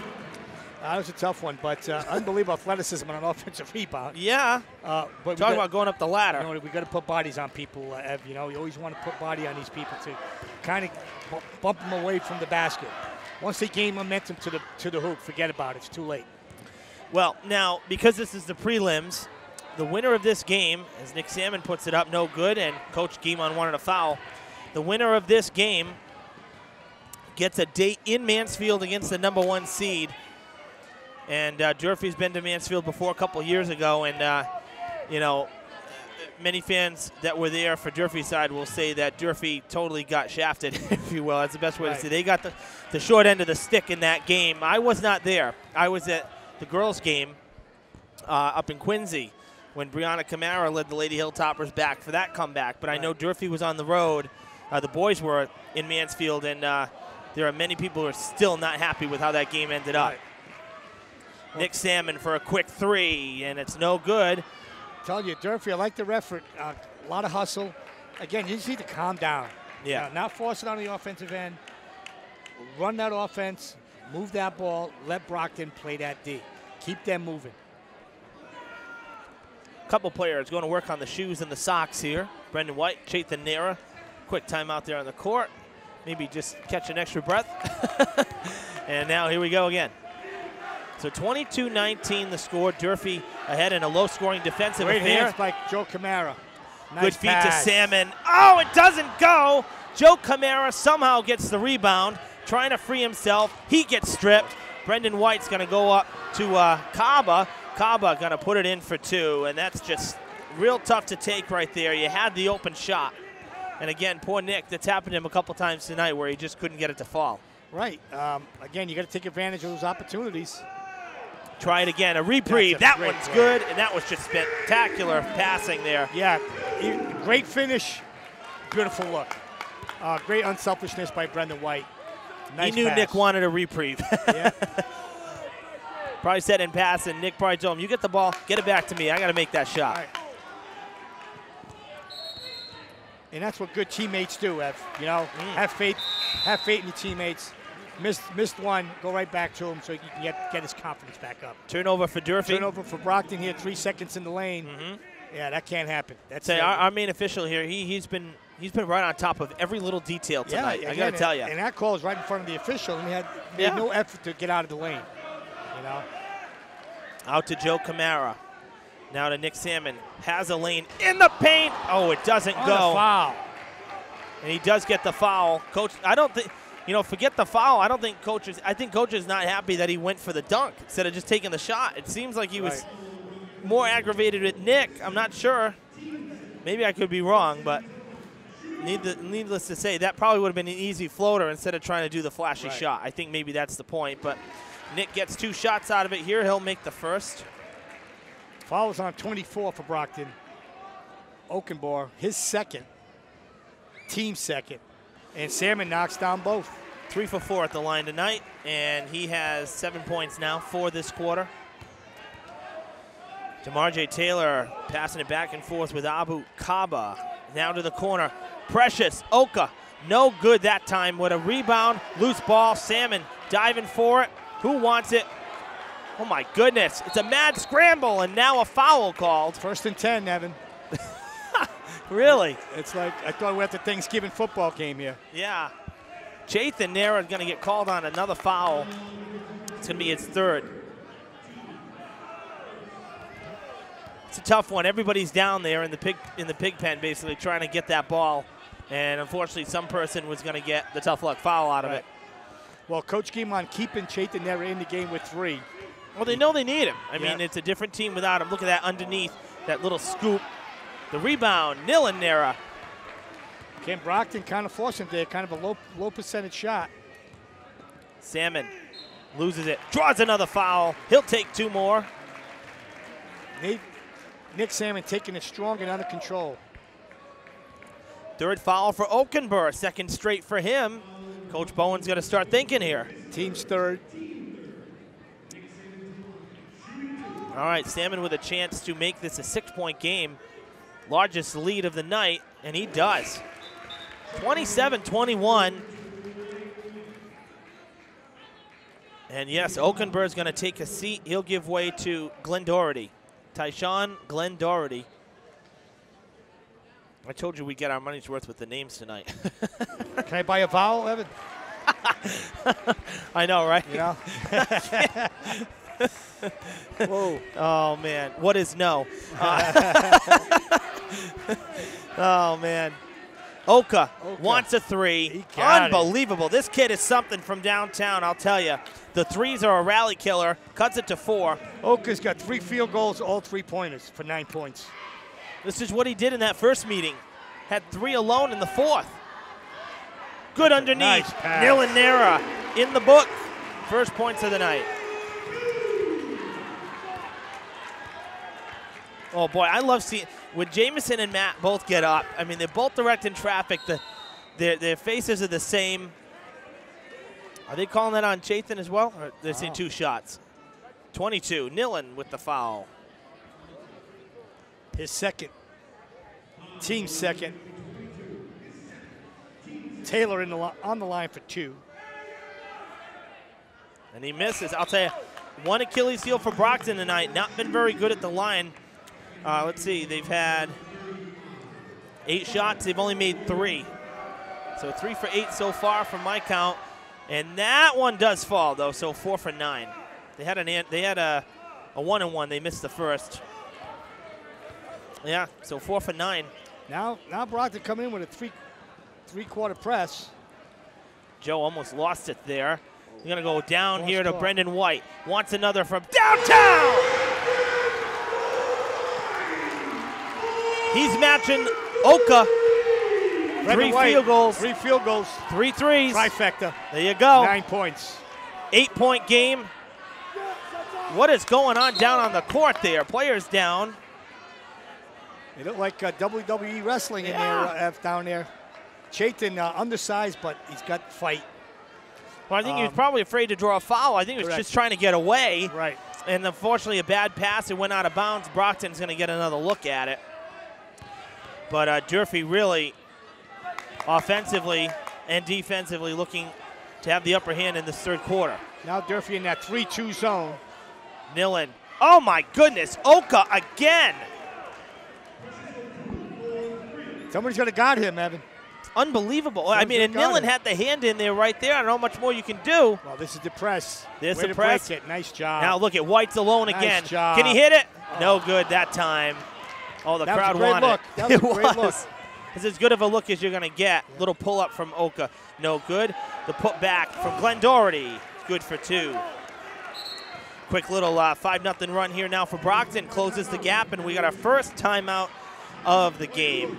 that was a tough one, but uh, unbelievable athleticism on an offensive rebound. Yeah. Uh, but Talking about going up the You ladder. know, we got to put bodies on people, uh, Ev. You know, you always want to put body on these people to kind of bu- bump them away from the basket. Once they gain momentum to the to the hoop, forget about it. It's too late. Well, now, because this is the prelims, the winner of this game, as Nick Salmon puts it up, no good, and Coach Guimond wanted a foul. The winner of this game gets a date in Mansfield against the number one seed. And uh, Durfee's been to Mansfield before a couple years ago, and, uh, you know, many fans that were there for Durfee's side will say that Durfee totally got shafted, (laughs) if you will. That's the best way Right. to say. They got the, the short end of the stick in that game. I was not there. I was at the girls' game uh, up in Quincy when Brianna Camara led the Lady Hilltoppers back for that comeback. But I know Durfee was on the road. Uh, the boys were in Mansfield, and uh, there are many people who are still not happy with how that game ended up. Right. Nick Salmon for a quick three, and it's no good. Tell you, Durfee, I like the effort. Uh, a lot of hustle. Again, you just need to calm down. Yeah. You know, not force it on the offensive end. Run that offense. Move that ball. Let Brockton play that D. Keep them moving. couple players going to work on the shoes and the socks here. Brendan White, Chaitan Nera. Quick time out there on the court. Maybe just catch an extra breath. (laughs) and now here we go again. So 22-19 the score. Durfee ahead in a low-scoring defensive Great affair. hands by Joe Camara. Nice Good feet pass. to Salmon. Oh, it doesn't go. Joe Camara somehow gets the rebound, trying to free himself. He gets stripped. Brendan White's going to go up to uh, Kaba. Kaba going to put it in for two, and that's just real tough to take right there. You had the open shot. And again, poor Nick, that's happened to him a couple times tonight where he just couldn't get it to fall. Right. Um, again, you got to take advantage of those opportunities. Try it again. A reprieve. That's That one's play. good, and that was just spectacular passing there. Yeah, great finish, beautiful look. Uh, great unselfishness by Brendan White. Nice he knew pass. Nick wanted a reprieve. (laughs) (laughs) Yeah. Probably said in passing, Nick probably told him, you get the ball, get it back to me. I got to make that shot. Right. And that's what good teammates do. Have you know? Mm. Have faith. Have faith in your teammates. Missed missed one. Go right back to him so you can get get his confidence back up. Turnover for Durfee. Turnover for Brockton here. Three seconds in the lane. Yeah, that can't happen. That's Say our, our main official here, he, he's been he's been right on top of every little detail yeah, tonight. I got to tell you. And that call is right in front of the official, and he had made Yeah. no effort to get out of the lane. You know. Out to Joe Camara. Now to Nick Salmon. Has a lane in the paint. Oh, it doesn't On go. a foul. And he does get the foul. Coach, I don't think, you know, forget the foul. I don't think coach is, I think coach is not happy that he went for the dunk instead of just taking the shot. It seems like he was Right. more aggravated with Nick. I'm not sure. Maybe I could be wrong, but needless, needless to say, that probably would have been an easy floater instead of trying to do the flashy Right. shot. I think maybe that's the point. But Nick gets two shots out of it here. He'll make the first. Fouls on 24 for Brockton. Okenbar, his second, team second. And Salmon knocks down both. Three for four at the line tonight, and he has seven points now for this quarter. DeMarje Taylor passing it back and forth with Abu Kaba. Now to the corner. Precious Oka. No good that time. With a rebound. Loose ball. Salmon diving for it. Who wants it? Oh my goodness. It's a mad scramble and now a foul called. First and 10, Evan. (laughs) Really? It's like I thought we at the Thanksgiving football game here. Yeah. Chaitan Nera is going to get called on another foul. It's going to be his third. It's a tough one. Everybody's down there in the pig in the pig pen, basically trying to get that ball, and unfortunately, some person was going to get the tough luck foul out of Right. it. Well, Coach Guimond keeping Chaitan Nera in the game with three. Well, they know they need him. I mean, it's a different team without him. Look at that underneath that little scoop. The rebound, Nilan Nera. Ken Brockton kind of forcing there, kind of a low low percentage shot. Salmon loses it, draws another foul. He'll take two more. Nate, Nick Salmon taking it strong and under control. Third foul for Okenburr, second straight for him. Coach Bowen's going to start thinking here. Team's third. All right, Salmon with a chance to make this a six point game. Largest lead of the night, and he does. 27 21. And yes, Okenburr's going to take a seat. He'll give way to Glenn Doherty. Tyshawn Glenn Doherty. I told you we get our money's worth with the names tonight. (laughs) Can I buy a vowel, Evan? (laughs) I know, right? You know? (laughs) Whoa. Oh man, what is no? Uh, oh man, Oka, Oka. wants a three. Got it. Unbelievable! This kid is something from downtown. I'll tell you. The threes are a rally killer. Cuts it to four. Oka's got three field goals, all three pointers for nine points. This is what he did in that first meeting. Had three alone in the fourth. Good underneath. nice pass. Nilan Nera in the book. First points of the night. Oh boy, I love seeing when Jamison and Matt both get up. I mean, they're both directing traffic. The their their faces are the same. Are they calling that on Chaitan as well? Or they're saying Oh. two shots. 22. Nilan with the foul. His second. Team second. Taylor in the on the line for two. And he misses. I'll tell you, one Achilles heel for Brockton tonight. Not been very good at the line. Uh, let's see, they've had eight shots. They've only made three. So three for eight so far from my count. And that one does fall though, so four for nine. They had an they had a, a one and one. They missed the first. Yeah, so four for nine. Now, now Brockton come in with a three, three-quarter press. Joe almost lost it there. He's gonna go down Lost here to ball. Brendan White. Wants another from downtown. He's matching Oka. Three White, field goals. Three field goals. Three threes. Trifecta. There you go. Nine points. Eight point game. What is going on down on the court there? Players down. They look like uh, WWE wrestling in there, uh, down there. Chaitan, uh, undersized, but he's got fight. Well, I think he was Um, probably afraid to draw a foul. I think he was correct. just trying to get away. Right. And unfortunately, a bad pass. It went out of bounds. Brockton's going to get another look at it. But uh, Durfee really, offensively and defensively, looking to have the upper hand in this third quarter. Now Durfee in that 3-2 zone. Nilan. Oh my goodness, Oka again. Somebody's going to guard him, Evan. Unbelievable. I mean, and Nilan it. had the hand in there right there. I don't know how much more you can do. Well, this is the press. There's Way the press. it. Nice job. Now look at White's alone Nice again. job. Can he hit it? Oh. No good that time. Oh, the That was a crowd great wanted look. That was a it (laughs) great look. It's as good of a look as you're going to get. Little pull up from Oka. No good. The put back from Glenn Doherty. Good for two. Quick little uh, 5 nothing run here now for Brockton. Closes the gap, and we got our first timeout of the game.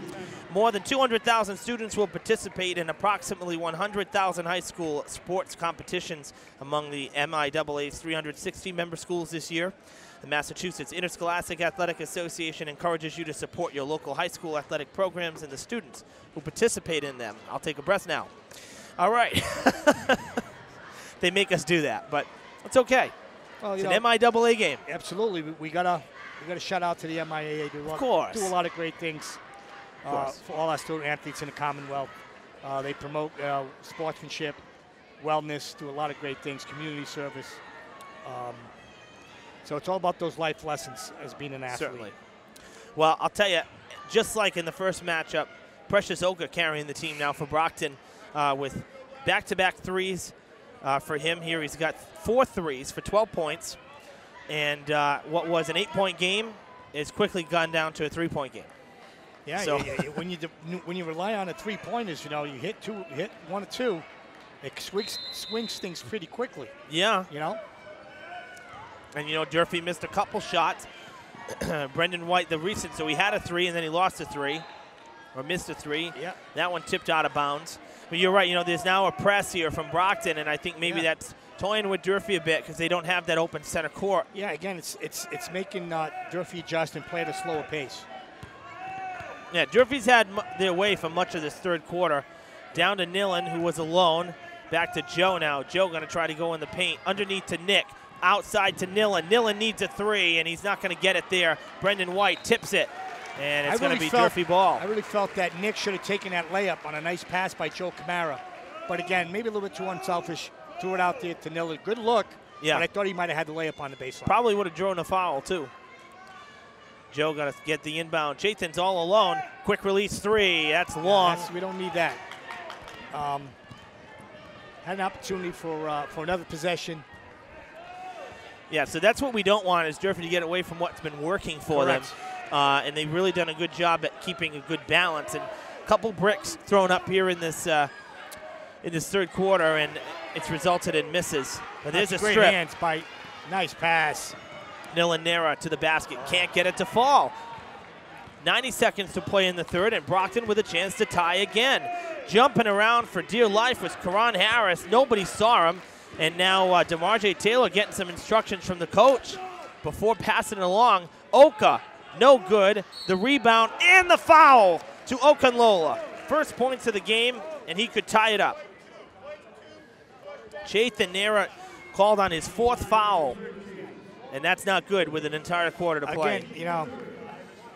More than 200,000 students will participate in approximately 100,000 high school sports competitions among the MIAA's 360 member schools this year. The Massachusetts Interscholastic Athletic Association encourages you to support your local high school athletic programs and the students who participate in them. I'll take a breath now. All right. (laughs) they make us do that, but it's okay. well, It's you an know, MIAA game. absolutely. We, we gotta we gotta shout out to the MIAA. A lot, course. do a lot of great things uh, for all our student athletes in the Commonwealth. Uh, they promote uh, sportsmanship, wellness, do a lot of great things, community service. Um, so it's all about those life lessons as being an athlete. Certainly. Well, I'll tell you, just like in the first matchup, Precious Oka carrying the team now for Brockton uh, with back-to-back threes uh, for him here. He's got four threes for 12 points, and uh, what was an eight-point game is quickly gone down to a three-point game. Yeah, So- yeah, yeah, when you when you rely on a three pointers, you know, you hit two, hit one or two, it swings swings things pretty quickly. Yeah, You know, and you know Durfee missed a couple shots. (clears throat) Brendan White, the recent, so he had a three and then he lost a three, or missed a three. yeah. That one tipped out of bounds. But you're right. You know, there's now a press here from Brockton, and I think maybe Yeah. that's toying with Durfee a bit because they don't have that open center court. Yeah, again, it's it's it's making uh, Durfee adjust and play at a slower pace. Yeah, Durfee's had their way for much of this third quarter. Down to Nilan, who was alone. Back to Joe now. Joe going to try to go in the paint. Underneath to Nick. Outside to Nilan. Nilan needs a three, and he's not going to get it there. Brendan White tips it, and it's going to be felt- Durfee ball. I really felt that Nick should have taken that layup on a nice pass by Joe Camara, but again, maybe a little bit too unselfish. Threw it out there to Nilan. Good look. Yeah. But I thought he might have had the layup on the baseline. Probably would have drawn a foul, too. Joe got to get the inbound. Chaitan's all alone. Quick release three. That's long. That's- we don't need that. Um, had an opportunity for uh, for another possession. Yeah, so that's what we don't want is Durfee to get away from what's been working for Correct. them. Uh, and they've really done a good job at keeping a good balance. And a couple bricks thrown up here in this uh, in this third quarter, and it's resulted in misses. But there's That's a great strip. hands by nice pass. Nilan Nera to the basket. Can't get it to fall. 90 seconds to play in the third, and Brockton with a chance to tie again. Jumping around for dear life was Karam Harris. Nobody saw him. And now uh, Taylor getting some instructions from the coach before passing it along. Oka, no good. The rebound and the foul to Okanlola. First points of the game, and he could tie it up. Chaitan Nera called on his fourth foul. And that's not good with an entire quarter to play. Again, you know,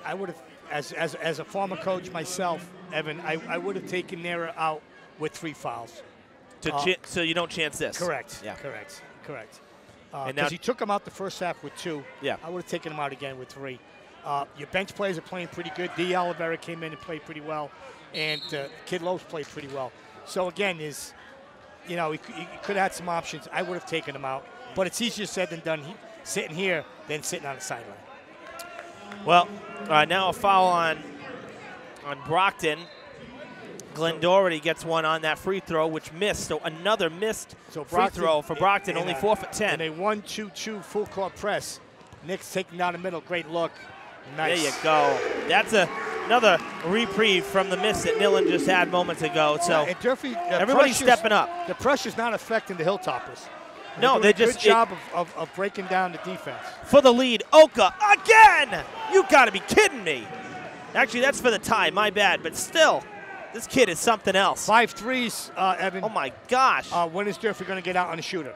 I would have, as, as, as a former coach myself, Evan, I, I would have taken Nera out with three fouls. To uh, so you don't chance this. Correct. Yeah. Correct. Correct. Because And now- he took him out the first half with two. Yeah. I would have taken him out again with three. Uh, your bench players are playing pretty good. D. Oliveira came in and played pretty well, and uh, Kid Lopes played pretty well. So again, is you know he, he could have had some options. I would have taken him out, but it's easier said than done. He, sitting here than sitting on the sideline. Well, uh, now a foul on on Brockton. Glenn Doherty gets one on that free throw, which missed. So another missed So free Brockton- throw for Brockton, only a- four for ten. And a one-two-two full court press, Nick's taking down the middle. Great look. There you go. That's a, another reprieve from the miss that Nilan just had moments ago. So and Durfee, everybody's stepping up. The pressure's not affecting the Hilltoppers. They're No, they a good just- job of, of, of breaking down the defense. for the lead. Oka again. You got to be kidding me. Actually, that's for the tie. My bad. But still, this kid is something else. Five threes, uh, Evan. Oh my gosh. Uh, when is Durfee going to get out on the shooter?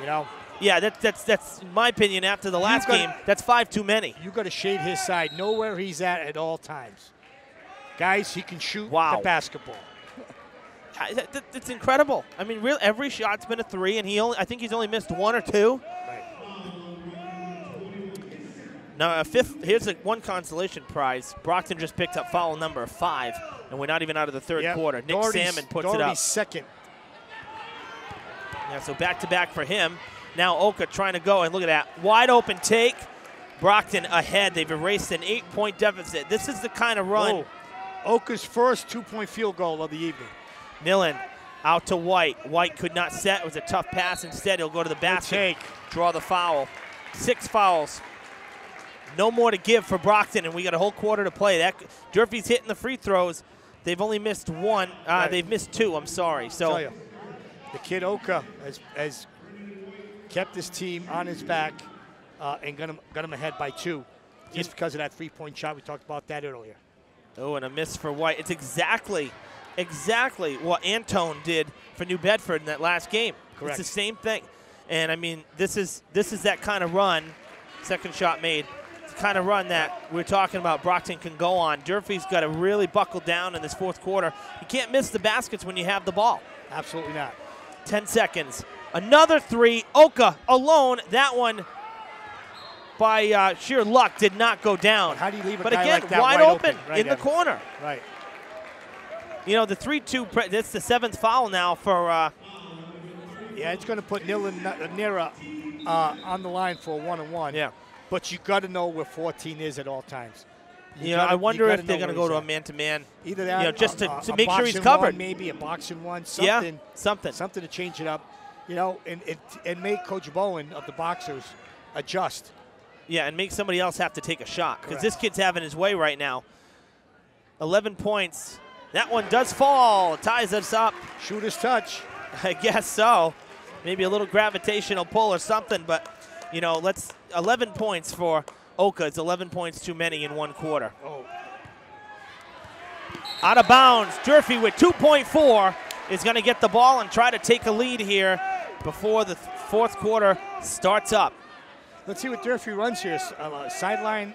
You know, yeah, that, that's that's in my opinion. After the last gotta- game, that's five too many. you got to shade his side. Know where he's at at all times. Guys, he can shoot Wow. the basketball. I- that- that- It's incredible. I mean, real every shot's been a three, and he only I think he's only missed one or two. Now, a fifth. Here's a one consolation prize. Brockton just picked up foul number five, and we're not even out of the third Yep. quarter. Nick Doherty's- Salmon puts Doherty's it up. second. Yeah, so back to back for him. Now Oka trying to go, and look at that wide open take. Brockton ahead. They've erased an eight-point deficit. This is the kind of run. Whoa. Oka's first two-point field goal of the evening. Nilan out to White. White could not set. It was a tough pass. Instead, he'll go to the basket. take. Draw the foul. Six fouls. No more to give for Brockton, and we got a whole quarter to play. That Durfee's hitting the free throws. They've only missed one. Uh, Right. They've missed two. I'm sorry. So you, the kid Oka has, has kept his team on his back uh, and got him, got him ahead by two just because of that three-point shot. We talked about that earlier. Oh, and a miss for White. It's exactly, exactly what Antone did for New Bedford in that last game. Correct. It's the same thing. And I mean, this is this is that kind of run. Second shot made. Kind of run that we're talking about. Brockton can go on. Durfee's got to really buckle down in this fourth quarter. You can't miss the baskets when you have the ball. Absolutely not. 10 seconds. Another three. Oka alone. That one, by uh, sheer luck, did not go down. How do you leave a but guy again, like that wide, wide open, open? Right, in the corner. Right. You know, the 3 2, pre- that's the seventh foul now for. Uh, Yeah, it's going to put Nilan Nera uh, on the line for a one-on-one. Yeah. But you got to know where 14 is at all times. you know, gotta- I wonder if they're going to go to he's a man to man. Either that, you know, just a- to- to a make sure he's covered. One, maybe a boxing one, Yeah, something, something. something to change it up. You know, and and, and make Coach Bowen of the Boxers adjust. Yeah, and make somebody else have to take a shot because this kid's having his way right now. 11 points. That one does fall. Ties us up. Shooter's touch. (laughs) I guess so. Maybe a little gravitational pull or something, but you know, let's 11 points for Oka. It's 11 points too many in one quarter. Oh, Out of bounds. Durfee with 2.4 is going to get the ball and try to take a lead here before the fourth quarter starts up. let's see what Durfee runs here. Uh, sideline,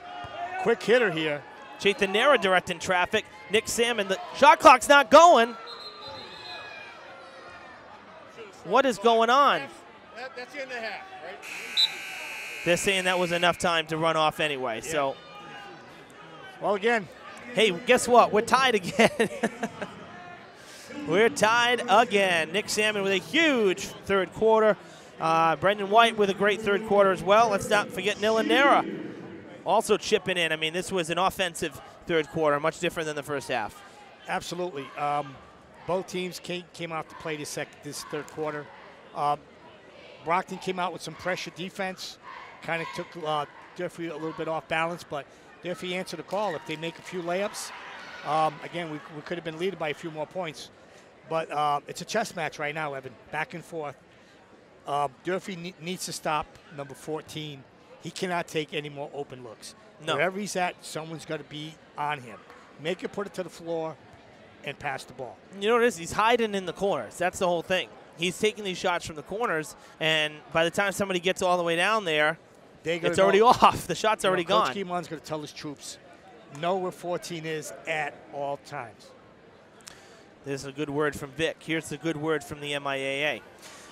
quick hitter here. Chaitan Nera directing traffic. Nick Salmon, the shot clock's not going. What is going on? That, that's the end of the half, right? They're saying that was enough time to run off anyway. So, Well, again, hey, guess what? We're tied again. (laughs) We're tied again. Nick Salmon with a huge third quarter. Uh, Brendan White with a great third quarter as well. Let's not forget Nilan Nera also chipping in. I mean, this was an offensive third quarter, much different than the first half. absolutely. Um, both teams came, came out to play this, sec- this third quarter. Um, Brockton came out with some pressure defense, kind of took uh, Durfee a little bit off balance, but Durfee answered the call. If they make a few layups, um, again, we, we could have been leading by a few more points. But uh, it's a chess match right now, Evan, back and forth. Uh, Durfee ne- needs to stop number 14. He cannot take any more open looks. No. Wherever he's at, someone's got to be on him. Make it put it to the floor and pass the ball. You know what it is? He's hiding in the corners. That's the whole thing. He's taking these shots from the corners, and by the time somebody gets all the way down there, it's already know- off. The shot's you know, already Coach gone. Guimond's going to tell his troops, know where 14 is at all times. There's a good word from Vic. Here's a good word from the MIAA.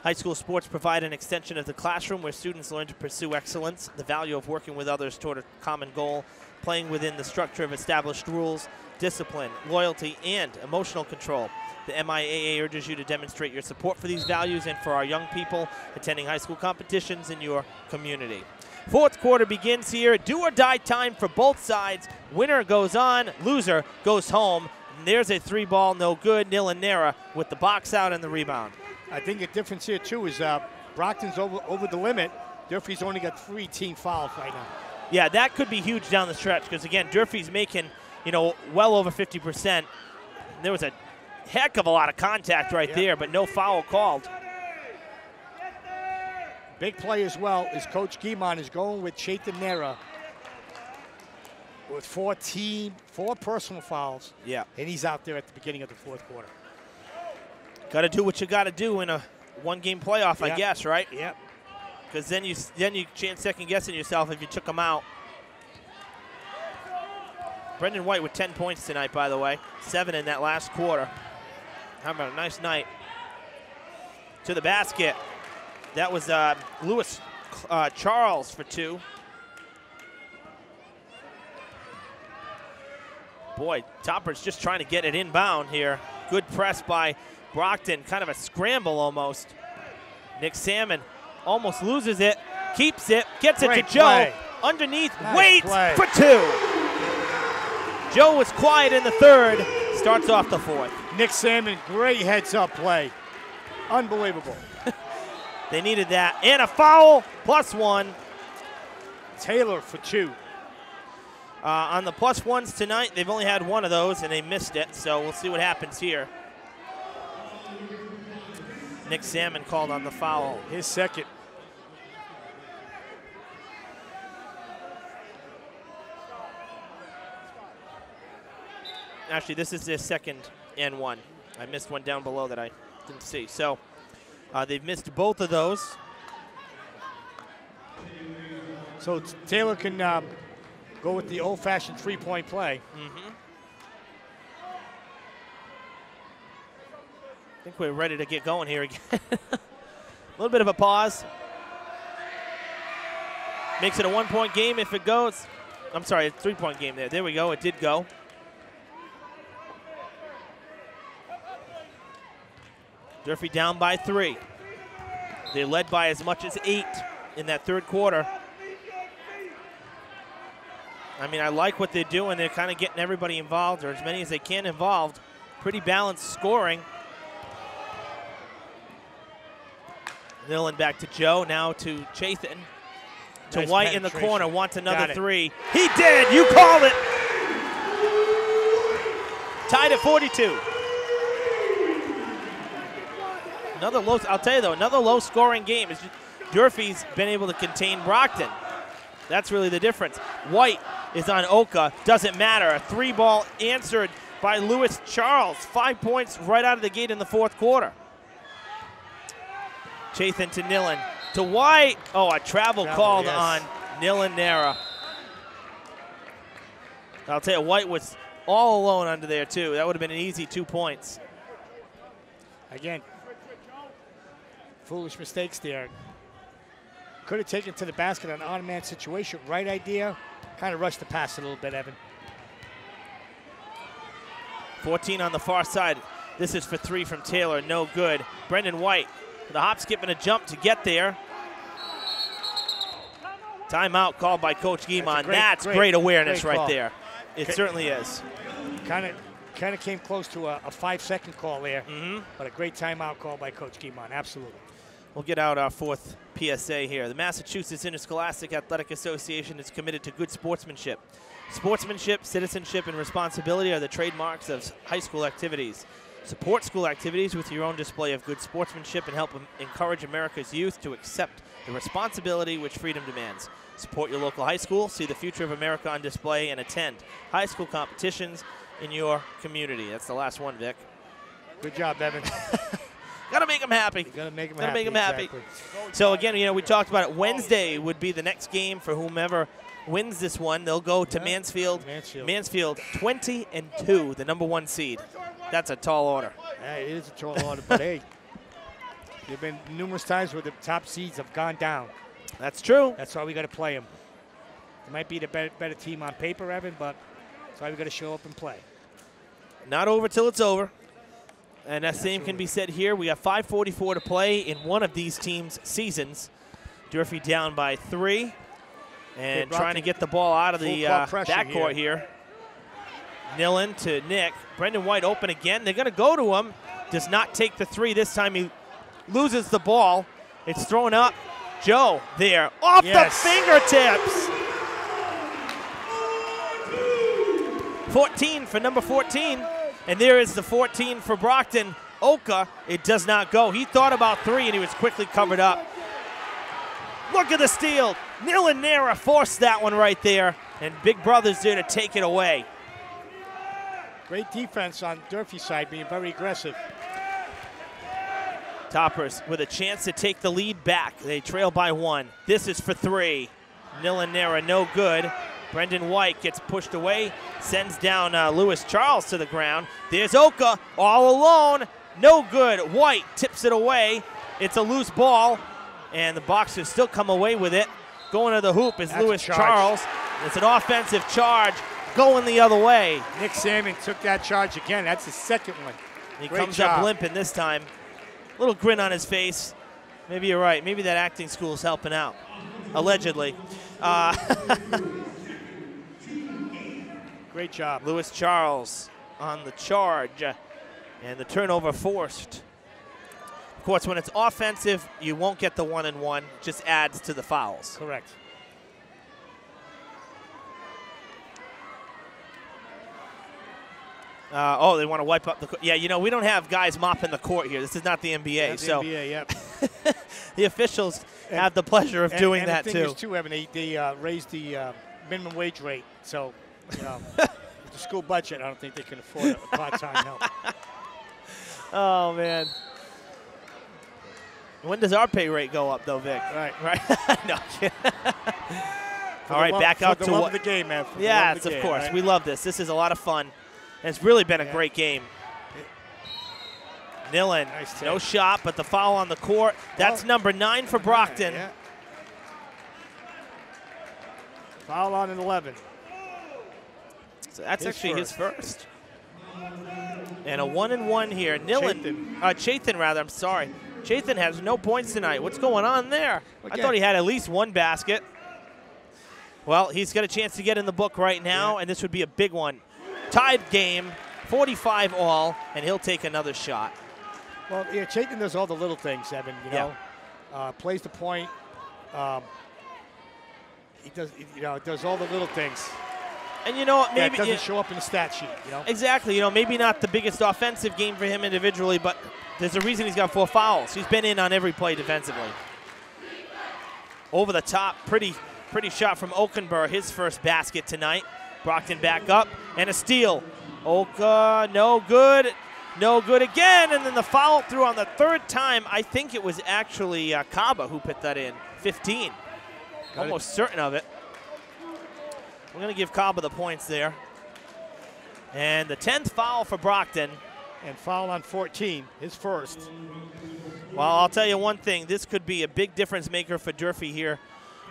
High school sports provide an extension of the classroom where students learn to pursue excellence, the value of working with others toward a common goal, playing within the structure of established rules, discipline, loyalty, and emotional control. The MIAA urges you to demonstrate your support for these values and for our young people attending high school competitions in your community. Fourth quarter begins here. Do or die time for both sides. Winner goes on, loser goes home. And there's a three ball, no good. Nilan Nera with the box out and the rebound. I think the difference here too is uh, Brockton's over over the limit. Durfee's only got three team fouls right now. Yeah, that could be huge down the stretch because again, Durfee's making you know well over 50%. There was a heck of a lot of contact right Yeah. there, but no foul called. Big play as well is Coach Guimond is going with Chaitan with four team, four personal fouls, Yeah, and he's out there at the beginning of the fourth quarter. got to do what you got to do in a one-game playoff, I guess, right? Yep. Because then you then you chance second guessing yourself if you took them out. Brendan White with 10 points tonight, by the way, seven in that last quarter. Having a nice night. To the basket. That was uh, Lewis uh, Charles for two. Boy, Topper's just trying to get it inbound here. Good press by Brockton, kind of a scramble almost. Nick Salmon almost loses it, keeps it, gets it to Joe. play. Underneath, Nice waits play. for two. Joe was quiet in the third, starts off the fourth. Nick Salmon, great heads up play. Unbelievable. (laughs) They needed that. And a foul, plus one. Taylor for two. Uh, on the plus ones tonight, they've only had one of those and they missed it, so we'll see what happens here. Nick Salmon called on the foul. His second. Actually, this is their second and one. I missed one down below that I didn't see. So uh, they've missed both of those. So Taylor can um, go with the old-fashioned three-point play. I think we're ready to get going here again. (laughs) a little bit of a pause. Makes it a one point game if it goes. I'm sorry, a three point game there. There we go. It did go. Durfee down by three. They led by as much as eight in that third quarter. I mean, I like what they're doing. They're kind of getting everybody involved, or as many as they can involved. Pretty balanced scoring. Nilan back to Joe, now to Chaitan. To Nice White in the corner, wants another three. He did, you called it. Tied at 42. Another low, I'll tell you though, another low scoring game. Just, Durfee's been able to contain Brockton. That's really the difference. White is on Oka, doesn't matter. A three ball answered by Lewis Charles. Five points right out of the gate in the fourth quarter. Chaitan to Nilan. To White. Oh, a travel, Travel, called yes. on Nilan Nera. I'll tell you, White was all alone under there, too. That would have been an easy two points. Again, foolish mistakes there. Could have taken to the basket an on-man situation. Right idea. Kind of rushed the pass a little bit, Evan. 14 on the far side. This is for three from Taylor. No good. Brendan White with a hop, skip, and a jump to get there. Timeout called by Coach Guimond. great- That's great, great- awareness great right there. It certainly is. Kind of, kind of came close to a, a five-second call there, Mm-hmm. but a great timeout call by Coach Guimond. Absolutely. We'll get out our fourth PSA here. The Massachusetts Interscholastic Athletic Association is committed to good sportsmanship. Sportsmanship, citizenship, and responsibility are the trademarks of high school activities. Support school activities with your own display of good sportsmanship and help encourage America's youth to accept the responsibility which freedom demands. Support your local high school, see the future of America on display, and attend high school competitions in your community. That's the last one, Vic. Good job, Evan. (laughs) Gotta make them happy. Gotta make him Gotta happy. make 'em happy. exactly. So again, you know, we talked about it. Wednesday would be the next game for whomever wins this one. They'll go to Yeah, Mansfield. Mansfield. Mansfield, 20 and two, the number one seed. That's a tall order. Yeah, it is a tall order, but hey, There have been numerous times where the top seeds have gone down. That's true. That's why we got to play them. They might be the better, better team on paper, Evan, but that's why we got to show up and play. Not over till it's over. And that same can be said here. We have 5:44 to play in one of these teams' seasons. Durfee down by three, and trying to get the ball out of the uh, backcourt here. Nilan to Nick. Brendan White open again. They're going to go to him. Does not take the three. This time he loses the ball. It's thrown up. Joe there off Yes. the fingertips. 14 for number 14. And there is the 14 for Brockton. Oka, it does not go. He thought about three and he was quickly covered up. Look at the steal. Nilan Nera forced that one right there. And Big Brother's there to take it away. Great defense on Durfee's side, being very aggressive. Toppers with a chance to take the lead back. They trail by one. This is for three. Nilan Nera, no good. Brendan White gets pushed away, sends down uh, Lewis Charles to the ground. There's Oka all alone. No good. White tips it away. It's a loose ball, and the Boxers still come away with it. Going to the hoop is That's Lewis. Charles. It's an offensive charge going the other way. Nick Salmon took that charge again. That's his second one. He Great comes up limping this time. Little grin on his face. Maybe you're right. Maybe that acting school is helping out. Allegedly. Uh, (laughs) Great job. Lewis Charles on the charge. And the turnover forced. Of course, when it's offensive, you won't get the one and one. Just adds to the fouls. Correct. Uh, oh, they want to wipe up the. co- Yeah, you know we don't have guys mopping the court here. This is not the NBA, the so NBA, yep. (laughs) the officials And- have the pleasure of And- doing and that the thing too. is too, Evan, they, they uh, raised the uh, minimum wage rate, so you know, (laughs) with the school budget, I don't think they can afford a part-time help. (laughs) Oh man. When does our pay rate go up though, Vic? Right. (laughs) Right. no. All right, love- back out to what? the game, man. for the love Yes, the of game, course. right? We love this. This is a lot of fun. And it's really been a Yeah. great game. Nilan, Nice no shot, but the foul on the court. That's Well, number nine for Brockton. Yeah. Foul on an 11. So that's His actually his first. And a one and one here. Nilan, Chapin. uh, rather. I'm sorry. Chaitan has no points tonight. What's going on there? I thought he had at least one basket. Well, he's got a chance to get in the book right now, Yeah. and this would be a big one. Tied game, 45 all, and he'll take another shot. Well, yeah, Chaitan does all the little things, Evan. You Yeah. know, uh, plays the point. Um, he does, you know, does all the little things. And you know what? Maybe Maybe that doesn't yeah, show up in the stat sheet. You know, exactly. You know, maybe not the biggest offensive game for him individually, but there's a reason he's got four fouls. He's been in on every play defensively. Over the top, pretty, pretty shot from Okenberg, his first basket tonight. Brockton back up and a steal. Oka, no good, no good again, and then the foul through on the third time. I think it was actually uh, Kaba who put that in. 15, Got it. almost certain of it. We're going to give Kaba the points there. And the 10th foul for Brockton. and foul on 14, his first. Well, I'll tell you one thing. This could be a big difference maker for Durfee here.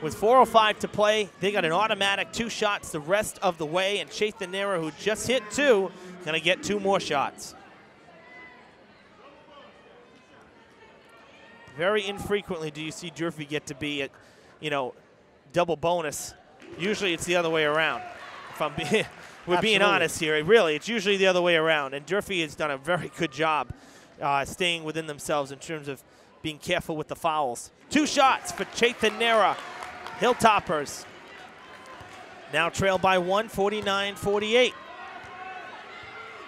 With 4.05 to play, they got an automatic two shots the rest of the way, and Chaitan Nera, who just hit two, going to get two more shots. Very infrequently do you see Durfee get to be at, you know, double bonus. Usually it's the other way around. If I'm being, (laughs) we're being honest here, really, it's usually the other way around. And Durfee has done a very good job uh, staying within themselves in terms of being careful with the fouls. Two shots for Chaitan Nera. Hilltoppers now trail by one, 49-48.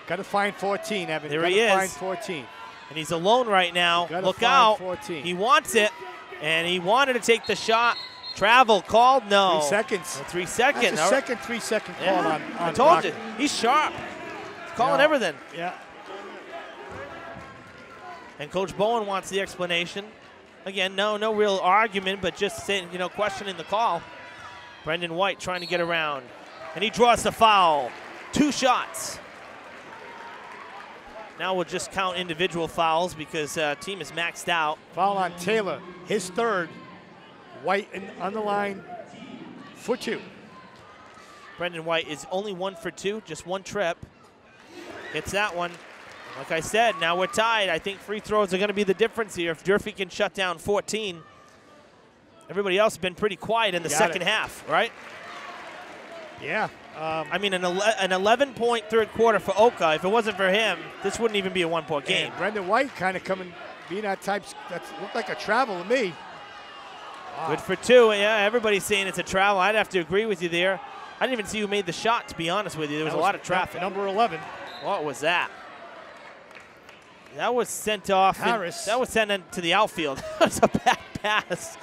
Got to find 14, Evan. There Gotta he is. Find 14. And he's alone right now. Look out. 14. He wants it, and he wanted to take the shot. Travel called? No. Three seconds. Oh, three That's seconds. a All right. second, three second call Yeah. on, on I told you. He's sharp. He's calling No. everything. Yeah. And Coach Bowen wants the explanation. Again, no, no real argument, but just saying, you know, questioning the call. Brendan White trying to get around, and he draws the foul. Two shots. Now we'll just count individual fouls because uh, team is maxed out. Foul on Taylor, his third. White in, on the line for two. Brendan White is only one for two, just one trip. Hits that one. Like I said, now we're tied. I think free throws are going to be the difference here. If Durfee can shut down 14, everybody else has been pretty quiet in the Got second it. half, right? Yeah. Um, I mean, an, ele- an 11 point third quarter for Oka. If it wasn't for him, this wouldn't even be a one point game. Brendan White kind of coming, being that type, that looked like a travel to me. Good for two. Yeah, everybody's saying it's a travel. I'd have to agree with you there. I didn't even see who made the shot, to be honest with you. There was That a lot of traffic. Number 11. What was that? That was sent off. in- Harris. that was sent into the outfield. (laughs) that was a bad pass.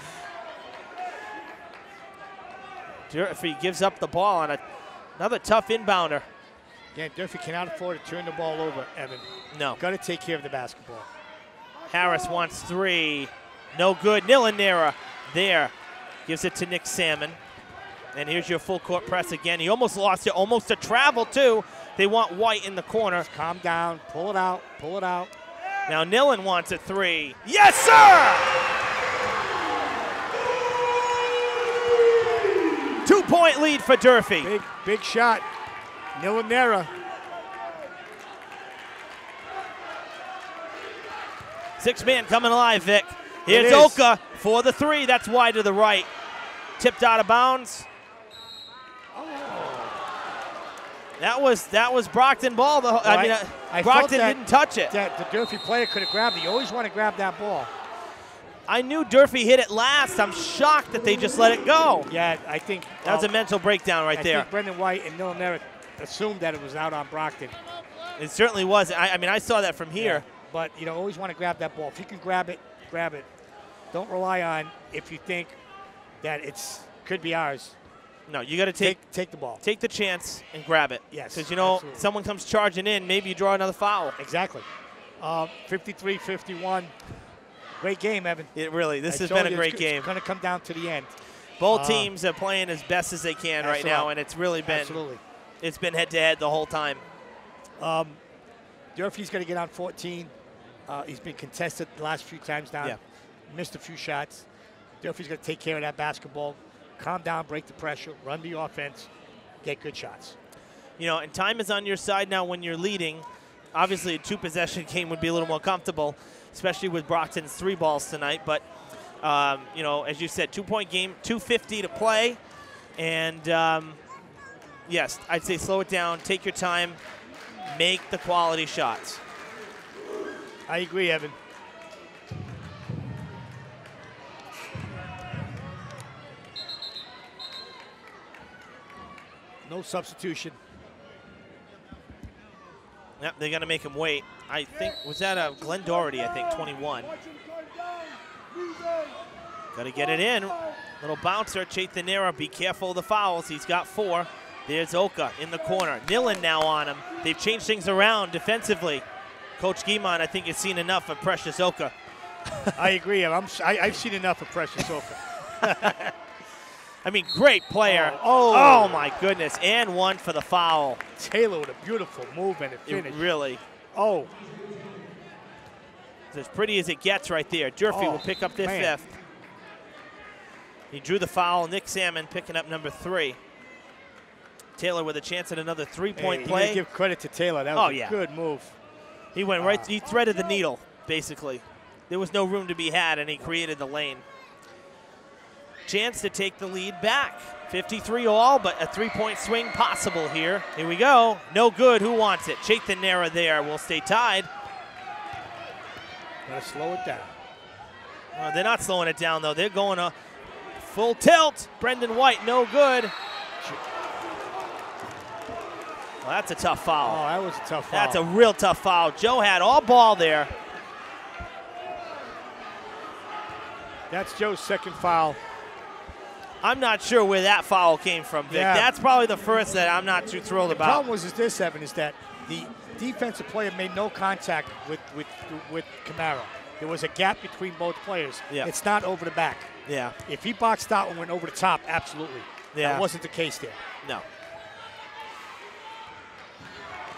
Durfee gives up the ball on a, another tough inbounder. Again, Durfee cannot afford to turn the ball over, Evan. No. Got to take care of the basketball. Harris wants three. No good. Nilan Nera there. Gives it to Nick Salmon. And here's your full court press again. He almost lost it. Almost a travel, too. They want White in the corner. Calm down, pull it out, pull it out. Now Nilan wants a three. Yes, sir! Two point lead for Durfee. Big, big shot. Nilan Nera. Six man coming alive, Vic. Here's. Oka for the three. That's wide to the right. Tipped out of bounds. That was that was Brockton ball. The, whole- I mean, uh, I Brockton that- didn't touch it. That the Durfee player could have grabbed it. You always want to grab that ball. I knew Durfee hit it last. I'm shocked that they just let it go. Yeah, I think That was a mental breakdown right I there. think Brendan White and Nilan Nera assumed that it was out on Brockton. It certainly was. I, I mean, I saw that from here. But you know, always want to grab that ball. If you can grab it, grab it. Don't rely on if you think that it's could be ours. No, you got to take Take take the ball. take the chance and grab it. Yes, Because, you know, absolutely. someone comes charging in, maybe you draw another foul. Exactly. Uh, 53-51. Great game, Evan. It really, this I has been a great it's, game. It's going to come down to the end. Both uh, teams are playing as best as they can right now, and it's really been Absolutely. it's been head to head the whole time. Durfee's going to get on 14. Uh, he's been contested the last few times down. Yeah. Missed a few shots. Durfee's going to take care of that basketball. Calm down, break the pressure, run the offense, get good shots. You know, and time is on your side now when you're leading. Obviously, a two possession (laughs) game would be a little more comfortable, especially with Brockton's three balls tonight. But, um, you know, as you said, two point game, 250 to play. And, um, yes, I'd say slow it down, take your time, make the quality shots. I agree, Evan. No substitution. Yep, they're going to make him wait. I think, was that a Glenn Doherty, I think, 21. Got to get it in. Little bouncer, Chaitan Nera. Be careful of the fouls. He's got four. There's Oka in the corner. Nilan now on him. They've changed things around defensively. Coach Guimond, I think, has seen enough of Precious Oka. I agree. I'm, s- I, have seen enough of Precious Oka. (laughs) I mean, great player. Oh, Oh, oh. my goodness. And one for the foul. Taylor with a beautiful move and a It really, oh, it's as pretty as it gets right there. Durfee Oh, will pick up their man. fifth. He drew the foul. Nick Salmon picking up number three. Taylor with a chance at another three-point hey, play. give credit to Taylor. That was Oh, a yeah. good move. He went right. Ah. He threaded the needle, basically. There was no room to be had, and he created the lane. Chance to take the lead back. 53 all, but a three-point swing possible here. Here we go. No good. Who wants it? Chaitan Nera there will stay tied. Gotta slow it down. Uh, they're not slowing it down though. They're going a full tilt. Brendan White, no good. Well, that's a tough foul. Oh, that was a tough foul. That's a real tough foul. Joe had all ball there. That's Joe's second foul. I'm not sure where that foul came from, Vic. Yeah. That's probably the first that I'm not too thrilled The about. The problem was is this, Evan, is that the defensive player made no contact with with with Camara. There was a gap between both players. Yeah. It's not over the back. Yeah, If he boxed out and went over the top, absolutely. Yeah. That wasn't the case there. no.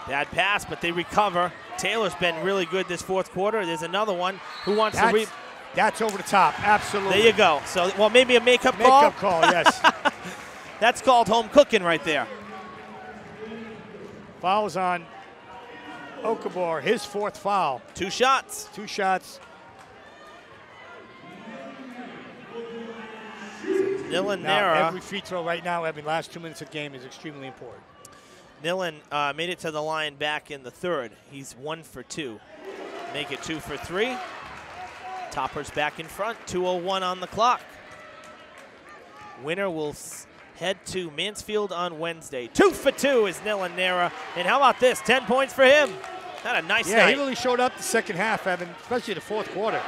Bad pass, but they recover. Taylor's been really good this fourth quarter. There's another one who wants to That's, re. That's over the top. Absolutely. There you go. So, well, maybe a makeup call. Makeup call, yes. (laughs) That's called home cooking right there. Fouls on Okabor, his fourth foul. Two shots. Two shots. Nilan Now, every free throw right now, every last two minutes of the game is extremely important. Nilan uh, made it to the line back in the third. He's one for two. Make it two for three. Toppers back in front. 2:01 on the clock. Winner will head to Mansfield on Wednesday. Two for two is Nilan Nera. And how about this? 10 points for him. Had a nice Yeah, he really showed up the second half, Evan, especially the fourth quarter.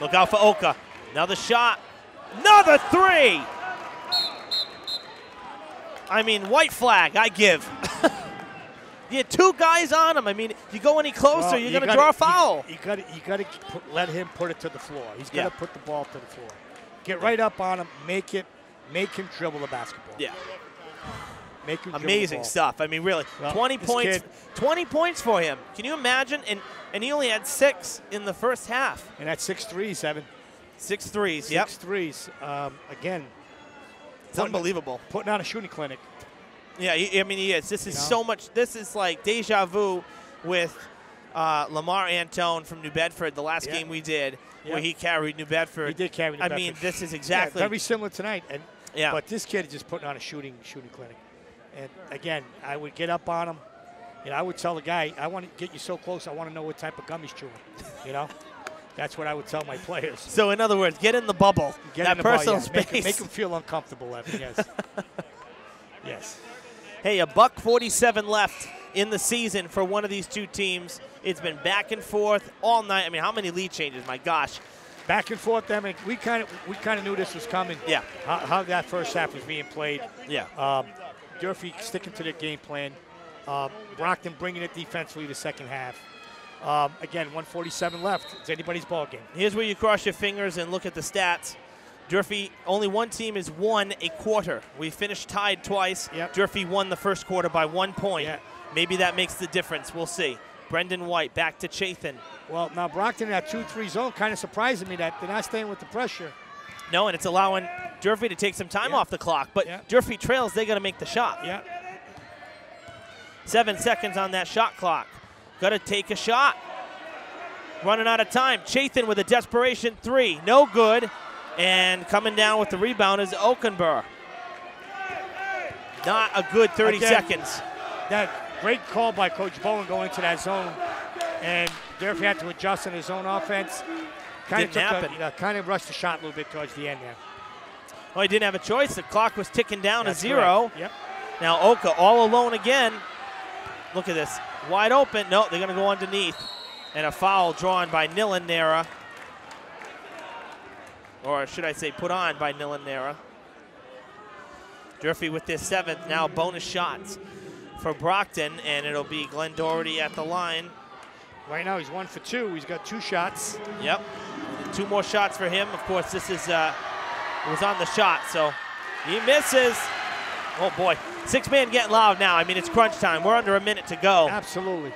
Look out for Oka. Another shot. Another three. I mean, white flag, I give. (laughs) you had two guys on him. I mean, if you go any closer, Well, you're you going to draw a foul. You, got to you got to let him put it to the floor. He's got to Yeah. put the ball to the floor. Get right up on him, make it, make him dribble the basketball. yeah, make him amazing stuff. I mean, really, Well, 20 points. kid- 20 points for him. Can you imagine? And and he only had six in the first half. And that's six threes, Evan. Six threes. Six yep, threes. Um, again, it's unbelievable. putting on a shooting clinic. Yeah, I mean, he is. This is You know? so much. This is like deja vu with uh, Lamar Antone from New Bedford, the last Yeah. game we did, Yeah. where he carried New Bedford. He did carry New I mean, this is Yeah, exactly. very similar tonight. And Yeah. But this kid is just putting on a shooting shooting clinic. And again, I would get up on him. And I would tell the guy, I want to get you so close. I want to know what type of gum he's chewing. You know, that's what I would tell my players. so, in other words, get in the bubble. Get that in the personal yeah. Make, space. him- make him feel uncomfortable, Evan. Yes. (laughs) yes. Hey, a buck 47 left in the season for one of these two teams. It's been back and forth all night. I mean, how many lead changes? My gosh. Back and forth. I mean, we kind of we kind of knew this was coming. Yeah. How, how that first half was being played. Yeah. Um, Durfee sticking to their game plan. Uh, Brockton bringing it defensively the second half. Um, again, 147 left. It's anybody's ball game. Here's where you cross your fingers and look at the stats. Durfee, only one team has won a quarter. We finished tied twice. Yep. Durfee won the first quarter by one point. Yeah. Maybe that makes the difference. We'll see. Brendan White back to Chafin. Well, now Brockton in that 2-3 zone kind of surprising me that they're not staying with the pressure. No, and it's allowing Durfee to take some time Yeah. off the clock. But Yeah. Durfee trails, they got to make the shot. Yeah. Seven seconds on that shot clock. Got to take a shot. Running out of time. Chafin with a desperation three. No good. And coming down with the rebound is Okenberg. Not a good 30 Again, seconds. That great call by Coach Bowen going into that zone. And Durfee had to adjust in his own offense. Kind of Didn't took happen. a, uh, kind of rushed the shot a little bit towards the end there. Well, he didn't have a choice. The clock was ticking down That's to zero. correct. Yep. Now Oka all alone again. Look at this. Wide open. No, they're going to go underneath. And a foul drawn by Nilan Nera. Or should I say put on by Nilan Nera. Durfee with their seventh. Now bonus shots for Brockton. And it'll be Glenn Doherty at the line. Right now he's one for two. He's got two shots. Yep. Two more shots for him. Of course, this is uh, was on the shot, so he misses. Oh boy, six man getting loud now. I mean, it's crunch time. We're under a minute to go. Absolutely.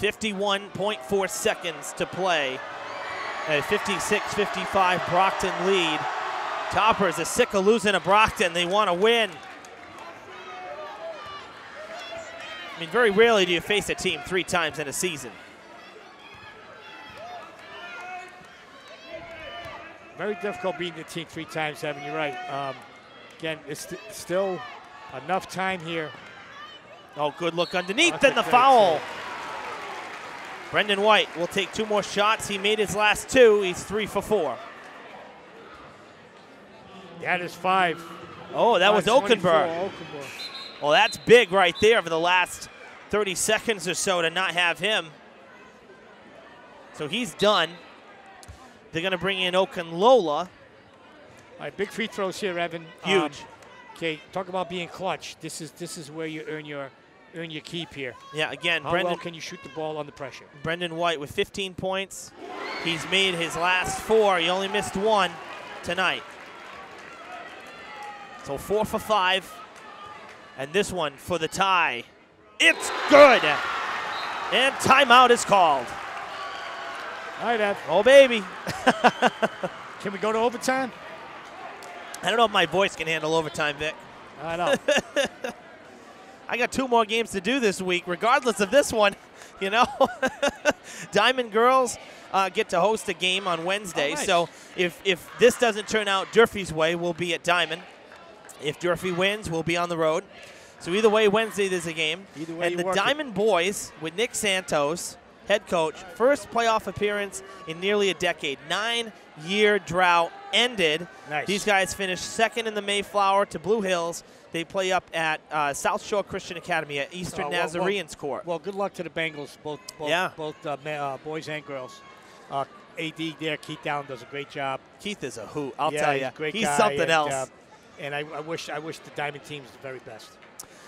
51.4 seconds to play. A 56-55 Brockton lead. Toppers are sick of losing to Brockton. They want to win. I mean, very rarely do you face a team three times in a season. Very difficult beating the team three times, Evan. You're right. Um, again, it's st- still enough time here. Oh, good look underneath, and the foul. save. Brendan White will take two more shots. He made his last two. He's three for four. That is five. Oh, that was on 24, Okenberg. Okenberg. Well, that's big right there for the last 30 seconds or so to not have him. So he's done. They're going to bring in Okanlola. All right, big free throws here, Evan. Um, Huge. okay, talk about being clutch. This is this is where you earn your earn your keep here. Yeah, again, How Brendan, well can you shoot the ball under pressure? Brendan White with 15 points. He's made his last four. He only missed one tonight. So four for five. And this one for the tie. It's good. And timeout is called. All right, Ev. Oh, baby. (laughs) Can we go to overtime? I don't know if my voice can handle overtime, Vic. I know. (laughs) I got two more games to do this week, regardless of this one. (laughs) You know, (laughs) Diman Girls uh, get to host a game on Wednesday. Oh, nice. So if if this doesn't turn out Durfee's way, we'll be at Diman. If Durfee wins, we'll be on the road. So either way, Wednesday there's a game. Either way and the work it. Diman Boys with Nick Santos, head coach, first playoff appearance in nearly a decade. Nine-year drought ended. Nice. These guys finished second in the Mayflower to Blue Hills. They play up at uh, South Shore Christian Academy at Eastern Oh, well, well- Nazarenes Court. well, good luck to the Bengals, both both, Yeah. both uh, ma- uh, boys and girls. Uh, AD there, Keith Down does a great job. Keith is a hoot. I'll Yeah, tell you, he's guy, something and, else. uh, and I, I wish I wish the Diman team's the very best.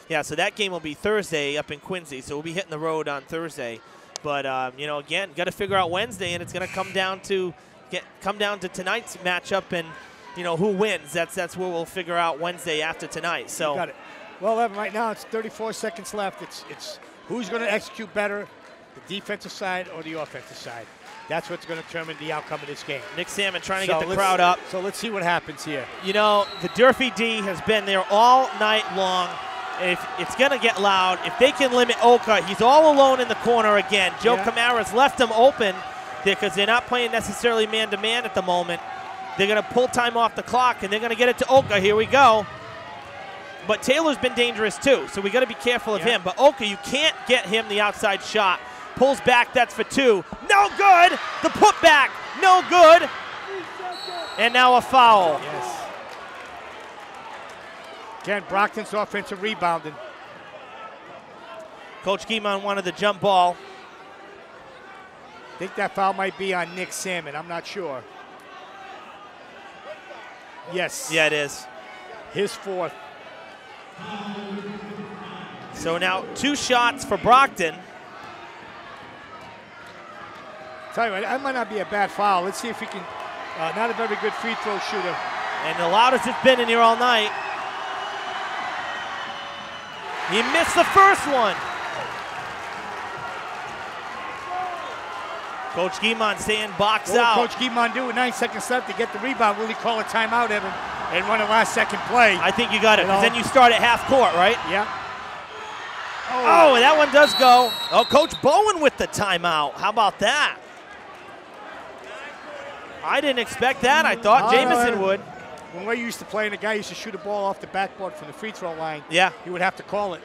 Yeah, so that game will be Thursday up in Quincy. So we'll be hitting the road on Thursday. But um, you know, again, got to figure out Wednesday, and it's going to come down to get come down to tonight's matchup, and you know who wins. That's that's where we'll figure out Wednesday after tonight. So Got it. Well, Evan, right now it's 34 seconds left. It's it's who's going to execute better, the defensive side or the offensive side. That's what's going to determine the outcome of this game. Nick Salmon trying to So get the crowd up. So let's see what happens here. You know, the Durfee D has been there all night long. If it's going to get loud, if they can limit Oka, he's all alone in the corner again. Joe Yeah. Camara's left him open because they're not playing necessarily man to man at the moment. They're going to pull time off the clock and they're going to get it to Oka. Here we go. But Taylor's been dangerous too, so we got to be careful of Yeah. him. But Oka, you can't get him the outside shot. Pulls back, that's for two. No good. The putback, no good. And now a foul. Yes. Again, Brockton's offensive rebounding. Coach Guimond wanted the jump ball. I think that foul might be on Nick Salmon. I'm not sure. Yes. Yeah, it is. His fourth. So now two shots for Brockton. Tell you what, that might not be a bad foul. Let's see if he can. Uh, not a very good free throw shooter. And the loudest it's been in here all night. He missed the first one. Coach Guimond saying box What will out. Coach Guimond do with nine seconds left to get the rebound? Will he call a timeout, Evan, and run a last second play? I think you got it. You know- then you start at half court, right? yeah. Oh, and that one does go. Oh, Coach Bowen with the timeout. How about that? I didn't expect that. I thought Oh, Jameson would. When we used to play, and the guy used to shoot a ball off the backboard from the free throw line, Yeah, he would have to call it.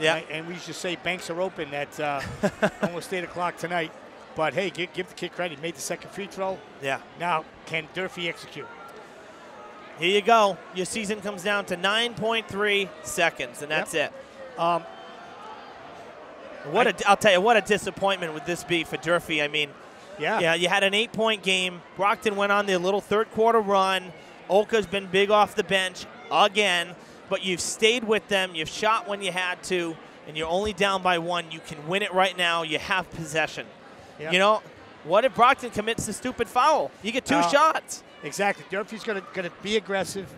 yeah. And, and we used to say banks are open at uh, (laughs) almost 8 o'clock tonight. But hey, give, give the kid credit. He made the second free throw. Yeah. Now, can Durfee execute? Here you go. Your season comes down to 9.3 seconds, and that's it. Um, What a, I'll tell you, what a disappointment would this be for Durfee? I mean, yeah. yeah, you had an eight-point game. Brockton went on their little third-quarter run. Oka's been big off the bench again, but you've stayed with them. You've shot when you had to, and you're only down by one. You can win it right now. You have possession. Yeah. You know, what if Brockton commits the stupid foul? You get two Uh, shots. Exactly. Durfee's going to going to be aggressive,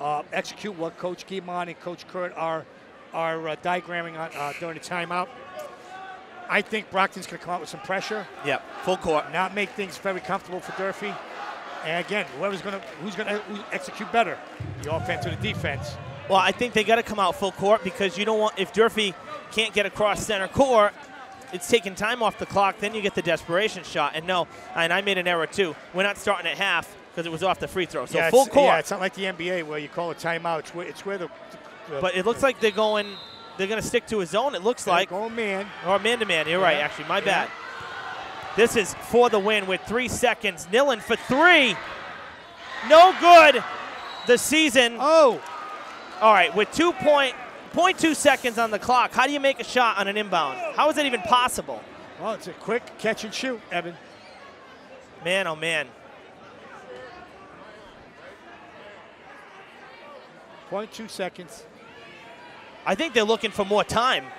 uh, execute what Coach Guimond and Coach Kurt are are uh, diagramming on, uh, during the timeout. I think Brockton's going to come out with some pressure, Yep, full court. not make things very comfortable for Durfee. And again, whoever's going to who's going to execute better, the offense or the defense. Well, I think they got to come out full court because you don't want if Durfee can't get across center court, it's taking time off the clock. Then you get the desperation shot. And no, and I made an error too. We're not starting at half because it was off the free throw. So yeah, full court. Yeah, it's not like the NBA where you call a timeout. It's where, it's where the, the but it looks like they're going. They're going to stick to a zone. It looks like going man. or man to man. You're right. Actually, my Yeah. bad. This is for the win with three seconds. Nilan for three. No good. The season. Oh, All right, with two point, point two seconds on the clock, how do you make a shot on an inbound? How is that even possible? well, it's a quick catch and shoot, Evan. Man, oh man. Point two seconds. I think they're looking for more time. I'm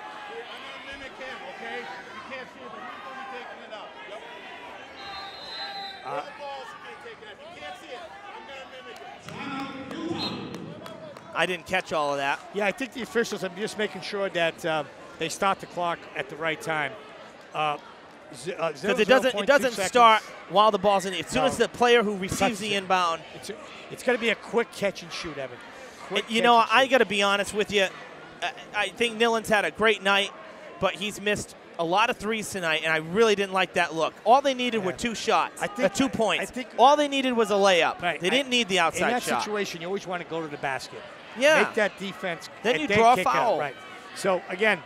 gonna mimic him, okay? You can't see it, but he's gonna be taking it out. Yep. Uh, the balls are being taken out. If you can't see it, I'm gonna mimic it. I didn't catch all of that. Yeah, I think the officials are just making sure that uh, they start the clock at the right time. Uh, z- uh, Because it doesn't it doesn't start while the ball's in. As soon No. as the player who receives the it. inbound, It's, it's going to be a quick catch and shoot, Evan. Quick you know, I got to be honest with you. I, I think Nilan's had a great night, but he's missed a lot of threes tonight, and I really didn't like that look. All they needed were two shots, I uh, think- two points. I think- All they needed was a layup. Right. They didn't need the outside shot. In that shot. situation, you always want to go to the basket. Yeah. Make that defense. Then you draw a kick out, foul. Right. So again,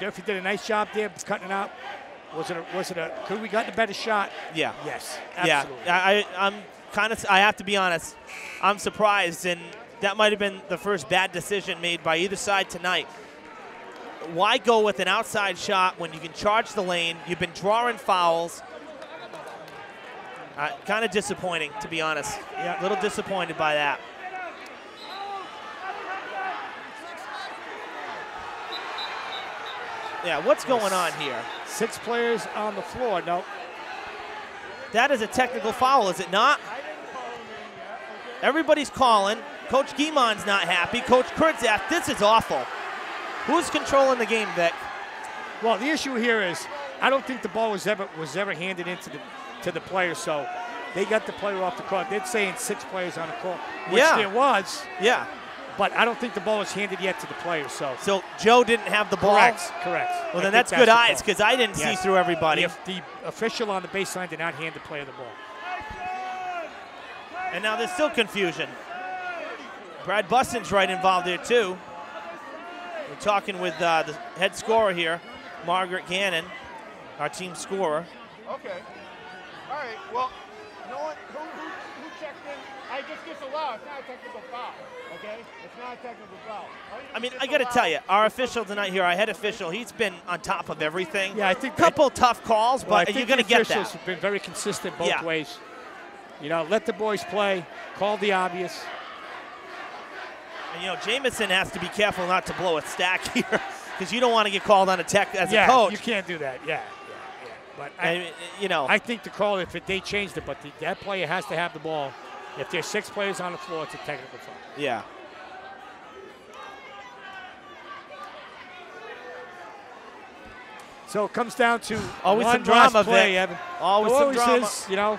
Durfee did a nice job there, cutting it out. Was it? A, was it a? Could we gotten a better shot? Yeah. Yes. Absolutely. Yeah, I, I- I'm kind of. I have to be honest. I'm surprised, and that might have been the first bad decision made by either side tonight. Why go with an outside shot when you can charge the lane? You've been drawing fouls. Uh, kind of disappointing, to be honest. Yeah. A little disappointed by that. Yeah, what's going on here? Six players on the floor. No. That is a technical foul, is it not? Everybody's calling. Coach Guimond's not happy. Coach Kurtzak, this is awful. Who's controlling the game, Vic? Well, the issue here is, I don't think the ball was ever was ever handed into the to the player. So they got the player off the court. They're saying six players on the court, which Yeah. there was, Yeah. But I don't think the ball was handed yet to the player. So So Joe didn't have the ball. correct, correct. Well, I then think that's good the eyes because I didn't see through everybody. The, the official on the baseline did not hand the player the ball. And now there's still confusion. Brad Buston's right involved there, too. We're talking with uh, the head scorer here, Margaret Gannon, our team scorer. Okay. All right. Well, no one who, who, who checked in. I just disallow. It's not a technical foul. Okay. It's not a technical foul. I mean, I got to tell you, our official tonight here, our head official, he's been on top of everything. Yeah, I think a couple tough calls, Well, but think you're going to the get officials that. have been very consistent both Yeah. ways. You know, let the boys play, call the obvious. And, you know, Jameson has to be careful not to blow a stack (laughs) here because you don't want to get called on a tech as yeah, a coach. you can't do that. Yeah, yeah, yeah. But I, And, you know, I think the call, if it, they changed it, but the, that player has to have the ball. If there's six players on the floor, it's a technical foul. Yeah. So it comes down to Always one some drama, play, Vic. Always There some drama. is, you know.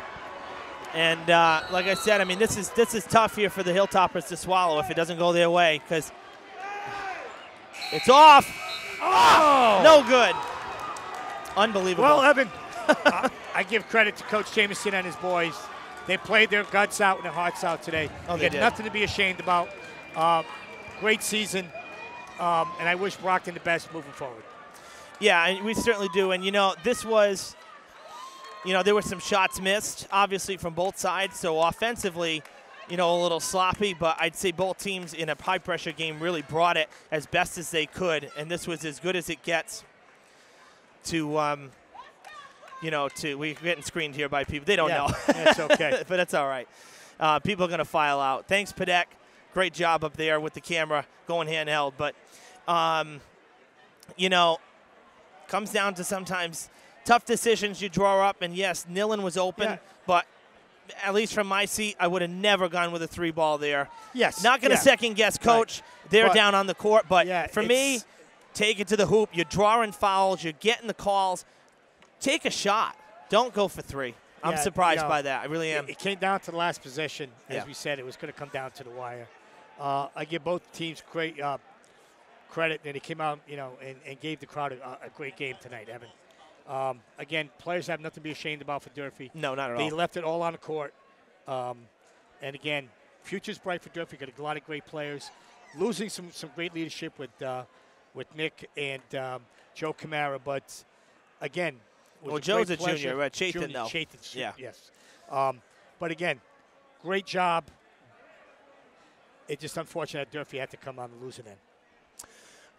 And uh, like I said, I mean, this is this is tough here for the Hilltoppers to swallow if it doesn't go their way because it's off. Oh! No good. Unbelievable. Well, Evan, (laughs) I, I give credit to Coach Jameson and his boys. They played their guts out and their hearts out today. Oh, they had did. nothing to be ashamed about. Uh, great season, um, and I wish Brockton the best moving forward. Yeah, and we certainly do. And you know, this was, you know, there were some shots missed, obviously from both sides. So offensively, you know, a little sloppy. But I'd say both teams in a high pressure game really brought it as best as they could, and this was as good as it gets. To, um, you know, to we're getting screened here by people. They don't Yeah, know. that's okay. (laughs) but that's all right. Uh, people are going to file out. Thanks, Padek. Great job up there with the camera going handheld. But, um, you know, comes down to sometimes tough decisions you draw up. And yes, Nilan was open, Yeah. but at least from my seat, I would have never gone with a three ball there. Yes. Not going to yeah. second guess coach. They're But- down on the court, but Yeah, for me, take it to the hoop. You're drawing fouls. You're getting the calls. Take a shot. Don't go for three. I'm Yeah, you surprised know, by that. I really am. It, it came down to the last possession. As Yeah. we said, it was going to come down to the wire. Uh, I give both teams great uh, credit, and they came out, you know, and, and gave the crowd a, a great game tonight, Evan. Um, again, players have nothing to be ashamed about for Durfee. No, not at They all. They left it all on the court. Um, and again, future's bright for Durfee. Got a lot of great players. Losing some, some great leadership with uh, with Nick and um, Joe Camara, but again, Well, a Joe's a junior, pleasure. right? Chaitan, Junior, though. Chaitan, Yeah. yes. Um, but again, great job. It's just unfortunate that Durfee had to come on the losing end.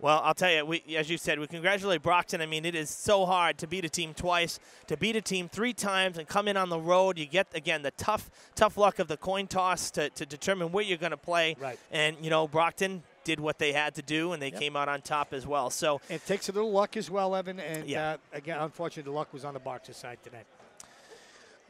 Well, I'll tell you, we, as you said, we congratulate Brockton. I mean, it is so hard to beat a team twice, to beat a team three times and come in on the road. You get, again, the tough tough luck of the coin toss to, to determine where you're going to play. Right. And, you know, Brockton did what they had to do, and they Yep. came out on top as well. So, It takes a little luck as well, Evan. And Yeah. uh, again, unfortunately, the luck was on the Boxer side tonight.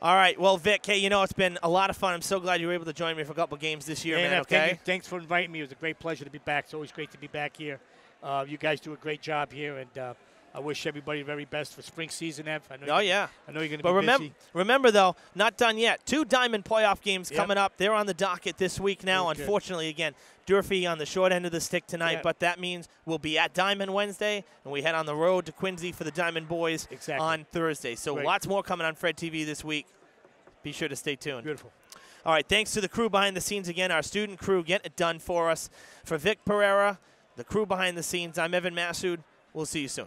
All right. Well, Vic, hey, you know it's been a lot of fun. I'm so glad you were able to join me for a couple games this year, Hey, man. Thank Okay. you- thanks for inviting me. It was a great pleasure to be back. It's always great to be back here. Uh, you guys do a great job here, and uh, I wish everybody the very best for spring season, Ev. I know Oh yeah. I know you're going to But be remember, busy. remember though, not done yet. Two Diman playoff games Yep. coming up. They're on the docket this week now. Very good. Unfortunately, again, Durfee on the short end of the stick tonight. Yeah. But that means we'll be at Diman Wednesday, and we head on the road to Quincy for the Diman Boys Exactly. on Thursday. So Great. lots more coming on Fred TV this week. Be sure to stay tuned. Beautiful. All right, thanks to the crew behind the scenes again, our student crew getting it done for us. For Vic Pereira, the crew behind the scenes, I'm Evan Massoud. We'll see you soon.